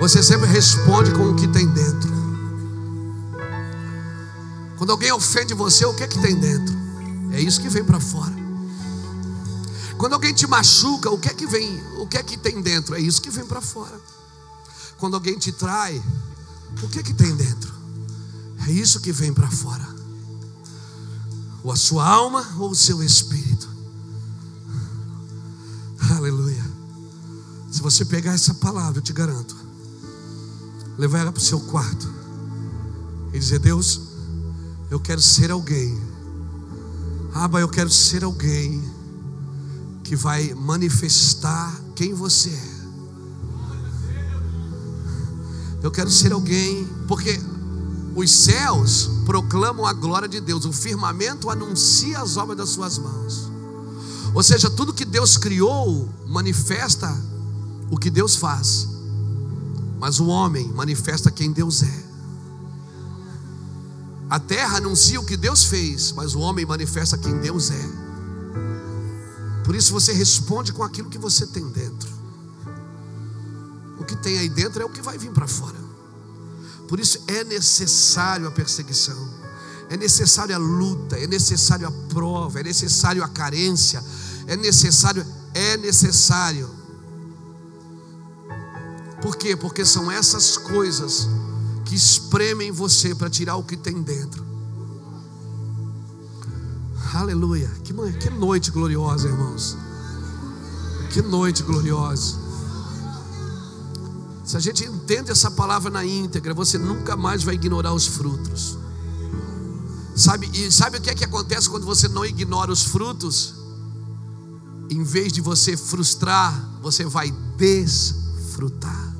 Você sempre responde com o que tem dentro. Quando alguém ofende você, o que é que tem dentro? É isso que vem para fora. Quando alguém te machuca, o que é que vem? O que é que tem dentro? É isso que vem para fora. Quando alguém te trai, o que é que tem dentro? É isso que vem para fora. Ou a sua alma ou o seu espírito. Aleluia. Se você pegar essa palavra, eu te garanto, levar ela para o seu quarto e dizer: Deus, eu quero ser alguém. Aba, eu quero ser alguém que vai manifestar quem você é. Eu quero ser alguém, porque os céus proclamam a glória de Deus, o firmamento anuncia as obras das suas mãos. Ou seja, tudo que Deus criou manifesta o que Deus faz, mas o homem manifesta quem Deus é. A terra anuncia o que Deus fez, mas o homem manifesta quem Deus é. Por isso você responde com aquilo que você tem dentro. Tem aí dentro é o que vai vir para fora. Por isso é necessário a perseguição, é necessário a luta, é necessário a prova, é necessário a carência, é necessário, é necessário. Por quê? Porque são essas coisas que espremem você para tirar o que tem dentro. Aleluia. Que, que noite gloriosa, irmãos. Que noite gloriosa. Se a gente entende essa palavra na íntegra, você nunca mais vai ignorar os frutos. Sabe, e sabe o que é que acontece quando você não ignora os frutos? Em vez de você frustrar, você vai desfrutar.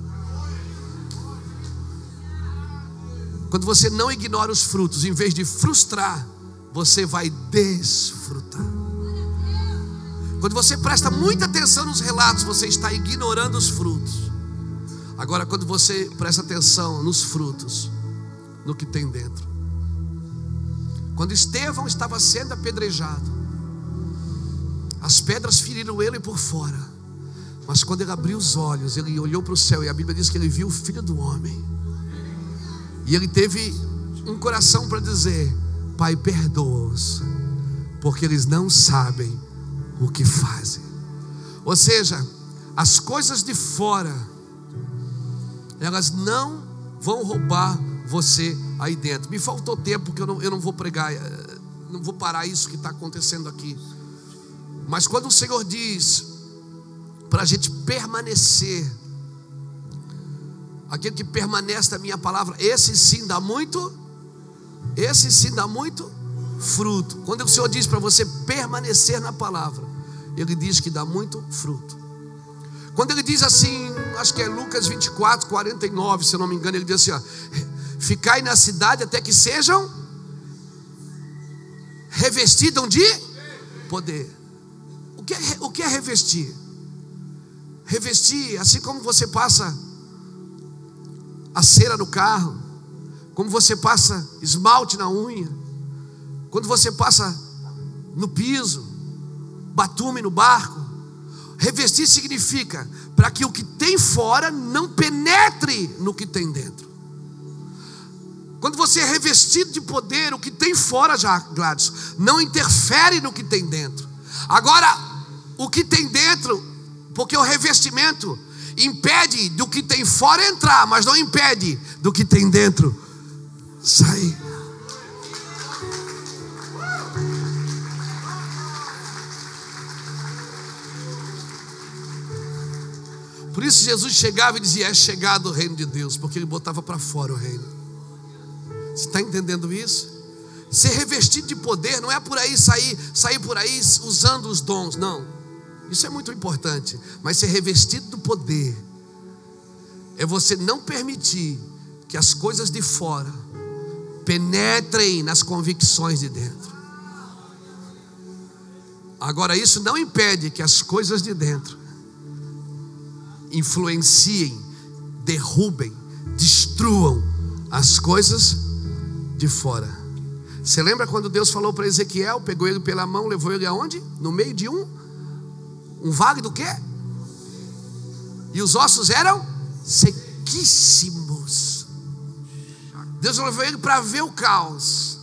Quando você não ignora os frutos, em vez de frustrar, você vai desfrutar. Quando você presta muita atenção nos relatos, você está ignorando os frutos. Agora, quando você presta atenção nos frutos, no que tem dentro. Quando Estevão estava sendo apedrejado, as pedras feriram ele por fora. Mas quando ele abriu os olhos, ele olhou para o céu e a Bíblia diz que ele viu o filho do homem e ele teve um coração para dizer: Pai, perdoa-os, porque eles não sabem o que fazem. Ou seja, as coisas de fora, elas não vão roubar você aí dentro. Me faltou tempo, porque eu não, eu não vou pregar, eh, não vou parar isso que está acontecendo aqui. Mas quando o Senhor diz para a gente permanecer aquele que permanece na minha palavra, esse sim dá muito, esse sim dá muito fruto. Quando o Senhor diz para você permanecer na palavra, ele diz que dá muito fruto. Quando ele diz assim, acho que é Lucas 24, 49, se eu não me engano, ele diz assim: ó, ficai na cidade até que sejam revestidos de poder. O que é, o que é revestir? Revestir, assim como você passa a cera no carro, como você passa esmalte na unha, quando você passa no piso, batume no barco. Revestir significa para que o que tem fora não penetre no que tem dentro. Quando você é revestido de poder, o que tem fora já, Gladys, não interfere no que tem dentro. Agora, o que tem dentro, porque o revestimento impede do que tem fora entrar, mas não impede do que tem dentro sair. Por isso Jesus chegava e dizia: É chegado o reino de Deus, porque ele botava para fora o reino. Você está entendendo isso? Ser revestido de poder não é por aí sair, sair por aí usando os dons, não. Isso é muito importante. Mas ser revestido do poder é você não permitir que as coisas de fora penetrem nas convicções de dentro. Agora, isso não impede que as coisas de dentro influenciem, derrubem, destruam as coisas de fora. Você lembra quando Deus falou para Ezequiel, pegou ele pela mão, levou ele aonde? No meio de um um vale do quê? E os ossos eram sequíssimos. Deus levou ele para ver o caos.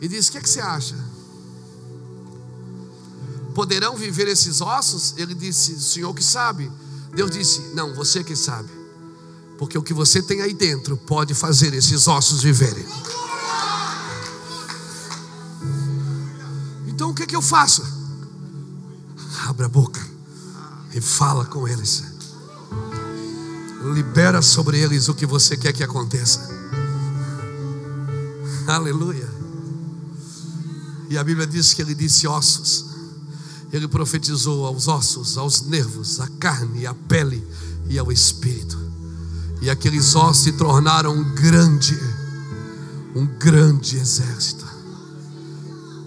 E disse: O que, é que você acha? Poderão viver esses ossos? Ele disse: Senhor que sabe. Deus disse: Não, você que sabe. Porque o que você tem aí dentro pode fazer esses ossos viverem. Então o que, é que eu faço? Abra a boca e fala com eles. Libera sobre eles o que você quer que aconteça. Aleluia. E a Bíblia diz que ele disse ossos. Ele profetizou aos ossos, aos nervos, à carne, à pele e ao espírito. E aqueles ossos se tornaram um grande, um grande exército.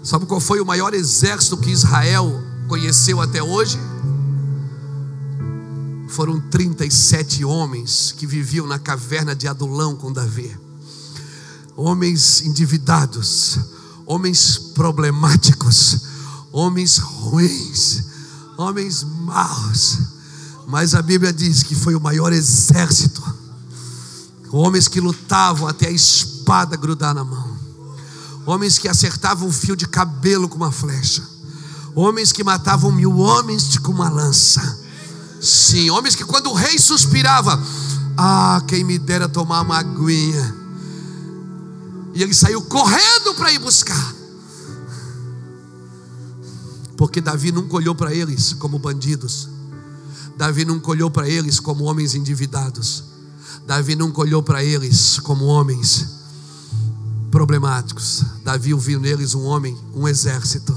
Sabe qual foi o maior exército que Israel conheceu até hoje? Foram 37 homens que viviam na caverna de Adulão com Davi. Homens endividados, homens problemáticos, homens ruins, homens maus. Mas a Bíblia diz que foi o maior exército. Homens que lutavam até a espada grudar na mão. Homens que acertavam um fio de cabelo com uma flecha. Homens que matavam mil homens com uma lança. Sim, homens que quando o rei suspirava, ah, quem me dera tomar uma aguinha. E ele saiu correndo para ir buscar. Porque Davi nunca olhou para eles como bandidos. Davi nunca olhou para eles como homens endividados. Davi nunca olhou para eles como homens problemáticos. Davi viu neles um homem, um exército.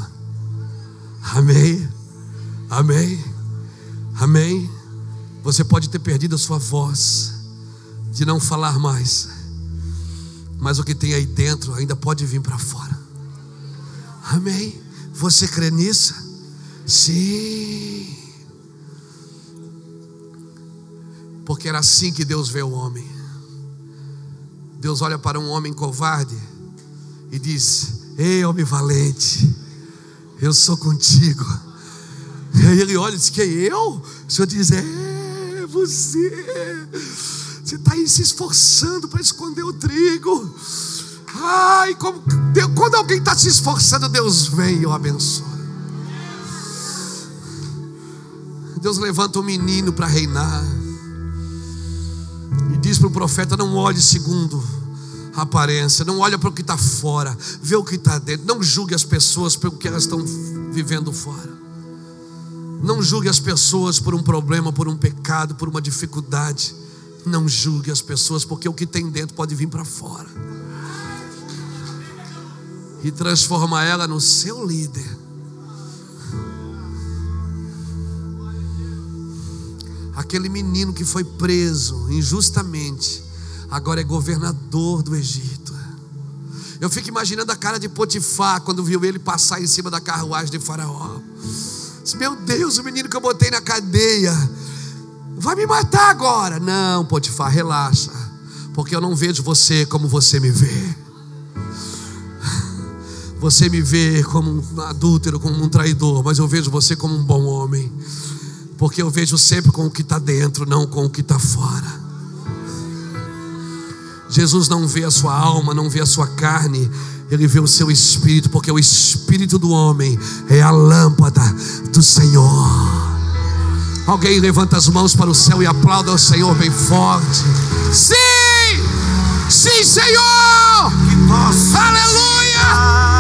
Amém. Amém. Amém. Você pode ter perdido a sua voz, de não falar mais, mas o que tem aí dentro ainda pode vir para fora. Amém. Você crê nisso? Sim. Porque era assim que Deus vê o homem. Deus olha para um homem covarde e diz: Ei, homem valente, eu sou contigo. E aí ele olha e diz: Que eu? O Senhor diz: É, você. Você está aí se esforçando para esconder o trigo. Ai, como, Deus, quando alguém está se esforçando, Deus vem e o abençoa. Deus levanta um menino para reinar. E diz para o profeta: não olhe segundo a aparência, não olhe para o que está fora, vê o que está dentro. Não julgue as pessoas pelo que elas estão vivendo fora. Não julgue as pessoas por um problema, por um pecado, por uma dificuldade. Não julgue as pessoas, porque o que tem dentro pode vir para fora e transforma ela no seu líder. Aquele menino que foi preso injustamente, agora é governador do Egito. Eu fico imaginando a cara de Potifar quando viu ele passar em cima da carruagem de Faraó. Meu Deus, o menino que eu botei na cadeia vai me matar agora. Não, Potifar, relaxa, porque eu não vejo você como você me vê. Você me vê como um adúltero, como um traidor, mas eu vejo você como um bom homem, porque eu vejo sempre com o que está dentro, não com o que está fora. Jesus não vê a sua alma, não vê a sua carne, ele vê o seu espírito, porque o espírito do homem é a lâmpada do Senhor. Alguém levanta as mãos para o céu e aplauda ao Senhor bem forte. Sim! Sim, Senhor! Aleluia!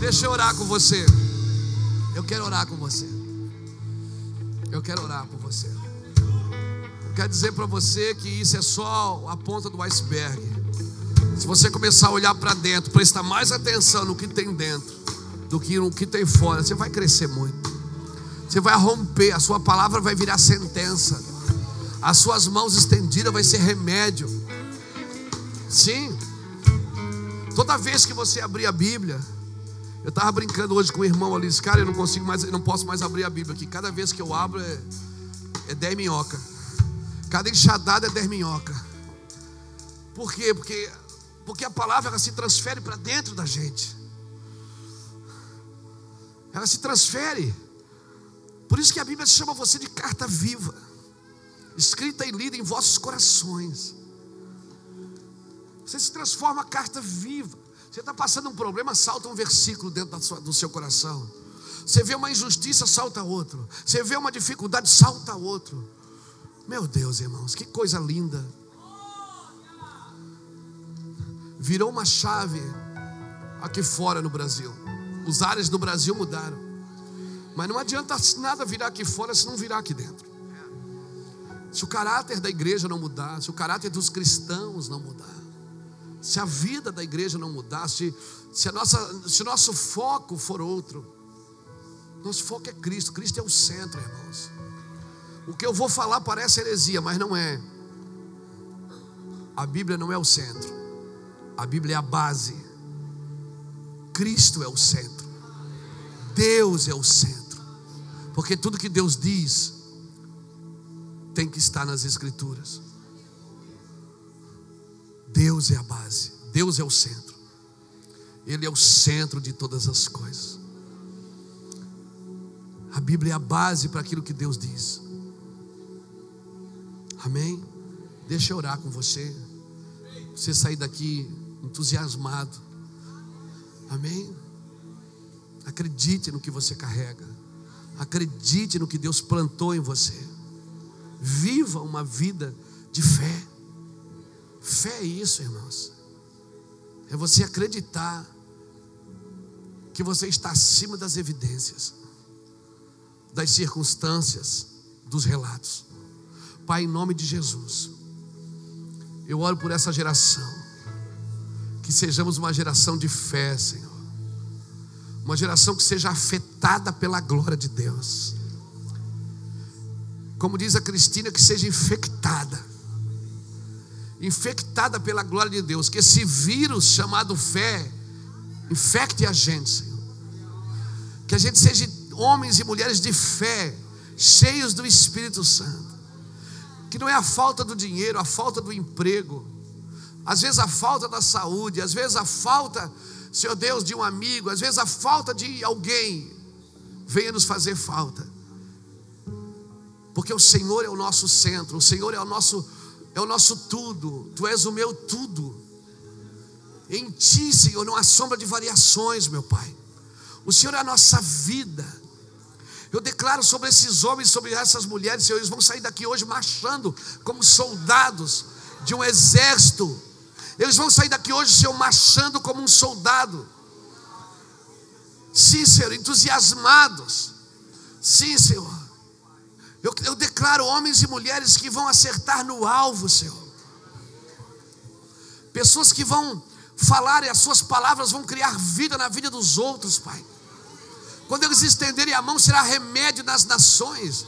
Deixa eu orar com você. Eu quero orar com você. Eu quero orar por você. Eu quero dizer para você que isso é só a ponta do iceberg. Se você começar a olhar para dentro, prestar mais atenção no que tem dentro do que no que tem fora, você vai crescer muito. Você vai romper, a sua palavra vai virar sentença. As suas mãos estendidas vai ser remédio. Sim. Toda vez que você abrir a Bíblia, eu estava brincando hoje com o irmão ali, disse, cara, eu não consigo mais, eu não posso mais abrir a Bíblia aqui. Cada vez que eu abro é, é 10 minhoca. Cada enxadada é 10 minhoca. Por quê? Porque, porque a palavra ela se transfere para dentro da gente. Ela se transfere. Por isso que a Bíblia chama você de carta viva, escrita e lida em vossos corações. Você se transforma a carta viva. Você está passando um problema, salta um versículo dentro sua, do seu coração. Você vê uma injustiça, salta outro. Você vê uma dificuldade, salta outro. Meu Deus, irmãos, que coisa linda. Virou uma chave aqui fora no Brasil. Os ares do Brasil mudaram. Mas não adianta nada virar aqui fora se não virar aqui dentro. Se o caráter da igreja não mudar, se o caráter dos cristãos não mudar, se a vida da igreja não mudar, se, se, a nossa, se nosso foco for outro, nosso foco é Cristo, Cristo é o centro, irmãos. O que eu vou falar parece heresia, mas não é. A Bíblia não é o centro, a Bíblia é a base. Cristo é o centro, Deus é o centro. Porque tudo que Deus diz tem que estar nas Escrituras. Deus é a base, Deus é o centro. Ele é o centro de todas as coisas. A Bíblia é a base para aquilo que Deus diz. Amém? Deixa eu orar com você. Você sair daqui entusiasmado. Amém? Acredite no que você carrega. Acredite no que Deus plantou em você. Viva uma vida de fé. Fé é isso, irmãos. É você acreditar que você está acima das evidências, das circunstâncias, dos relatos. Pai, em nome de Jesus, eu oro por essa geração, que sejamos uma geração de fé, Senhor uma geração que seja afetada pela glória de Deus. Como diz a Cristina, que seja infectada. Infectada pela glória de Deus. Que esse vírus chamado fé infecte a gente, Senhor. Que a gente seja homens e mulheres de fé, cheios do Espírito Santo. Que não é a falta do dinheiro, a falta do emprego, às vezes a falta da saúde, às vezes a falta Senhor Deus, de um amigo, às vezes a falta de alguém venha nos fazer falta. Porque o Senhor é o nosso centro, o Senhor é o nosso é o nosso tudo. Tu és o meu tudo. Em ti, Senhor, não há sombra de variações, meu Pai. O Senhor é a nossa vida. Eu declaro sobre esses homens, sobre essas mulheres, Senhor, eles vão sair daqui hoje marchando como soldados de um exército eles vão sair daqui hoje, Senhor, marchando como um soldado. Sim, Senhor, entusiasmados. Sim, Senhor. Eu, eu declaro homens e mulheres que vão acertar no alvo, Senhor. Pessoas que vão falar e as suas palavras vão criar vida na vida dos outros, Pai. Quando eles estenderem a mão, será remédio nas nações.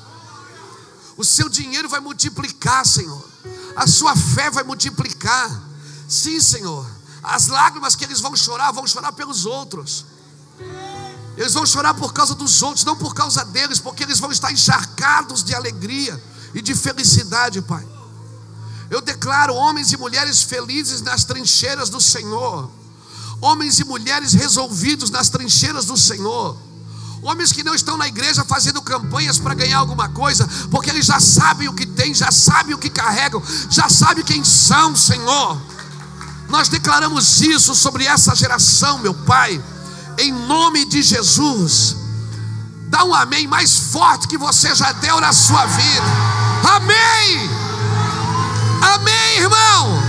O seu dinheiro vai multiplicar, Senhor. A sua fé vai multiplicar. Sim, Senhor. As lágrimas que eles vão chorar, vão chorar pelos outros. Eles vão chorar por causa dos outros, não por causa deles, porque eles vão estar encharcados de alegria e de felicidade, Pai. Eu declaro homens e mulheres felizes nas trincheiras do Senhor, homens e mulheres resolvidos nas trincheiras do Senhor, homens que não estão na igreja fazendo campanhas para ganhar alguma coisa, porque eles já sabem o que têm, já sabem o que carregam, já sabem quem são, Senhor. Nós declaramos isso sobre essa geração, meu Pai, em nome de Jesus. Dá um amém mais forte que você já deu na sua vida. Amém. Amém, irmão.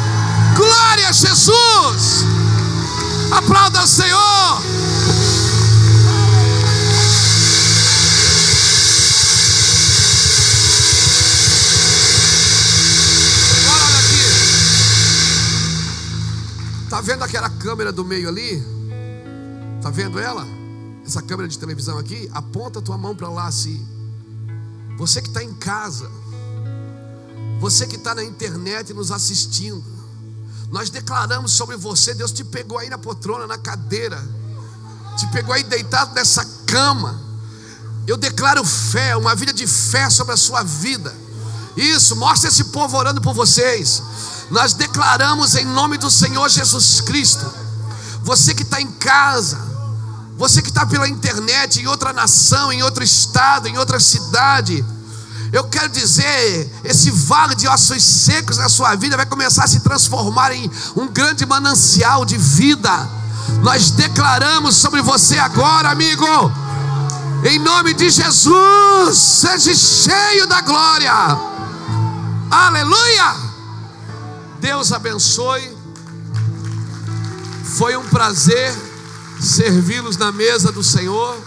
Glória a Jesus. Aplauda o Senhor. Agora olha aqui. Tá vendo aquela câmera do meio ali? Tá vendo ela? Essa câmera de televisão aqui? Aponta tua mão para lá assim. Você que está em casa, você que está na internet nos assistindo, nós declaramos sobre você, Deus te pegou aí na poltrona, na cadeira, te pegou aí deitado nessa cama. Eu declaro fé, uma vida de fé sobre a sua vida. Isso, mostra esse povo orando por vocês. Nós declaramos em nome do Senhor Jesus Cristo. Você que está em casa, você que está pela internet, em outra nação, em outro estado, em outra cidade, eu quero dizer, esse vale de ossos secos na sua vida vai começar a se transformar em um grande manancial de vida. Nós declaramos sobre você agora, amigo, em nome de Jesus, seja cheio da glória. Aleluia! Deus abençoe. Foi um prazer servi-los na mesa do Senhor.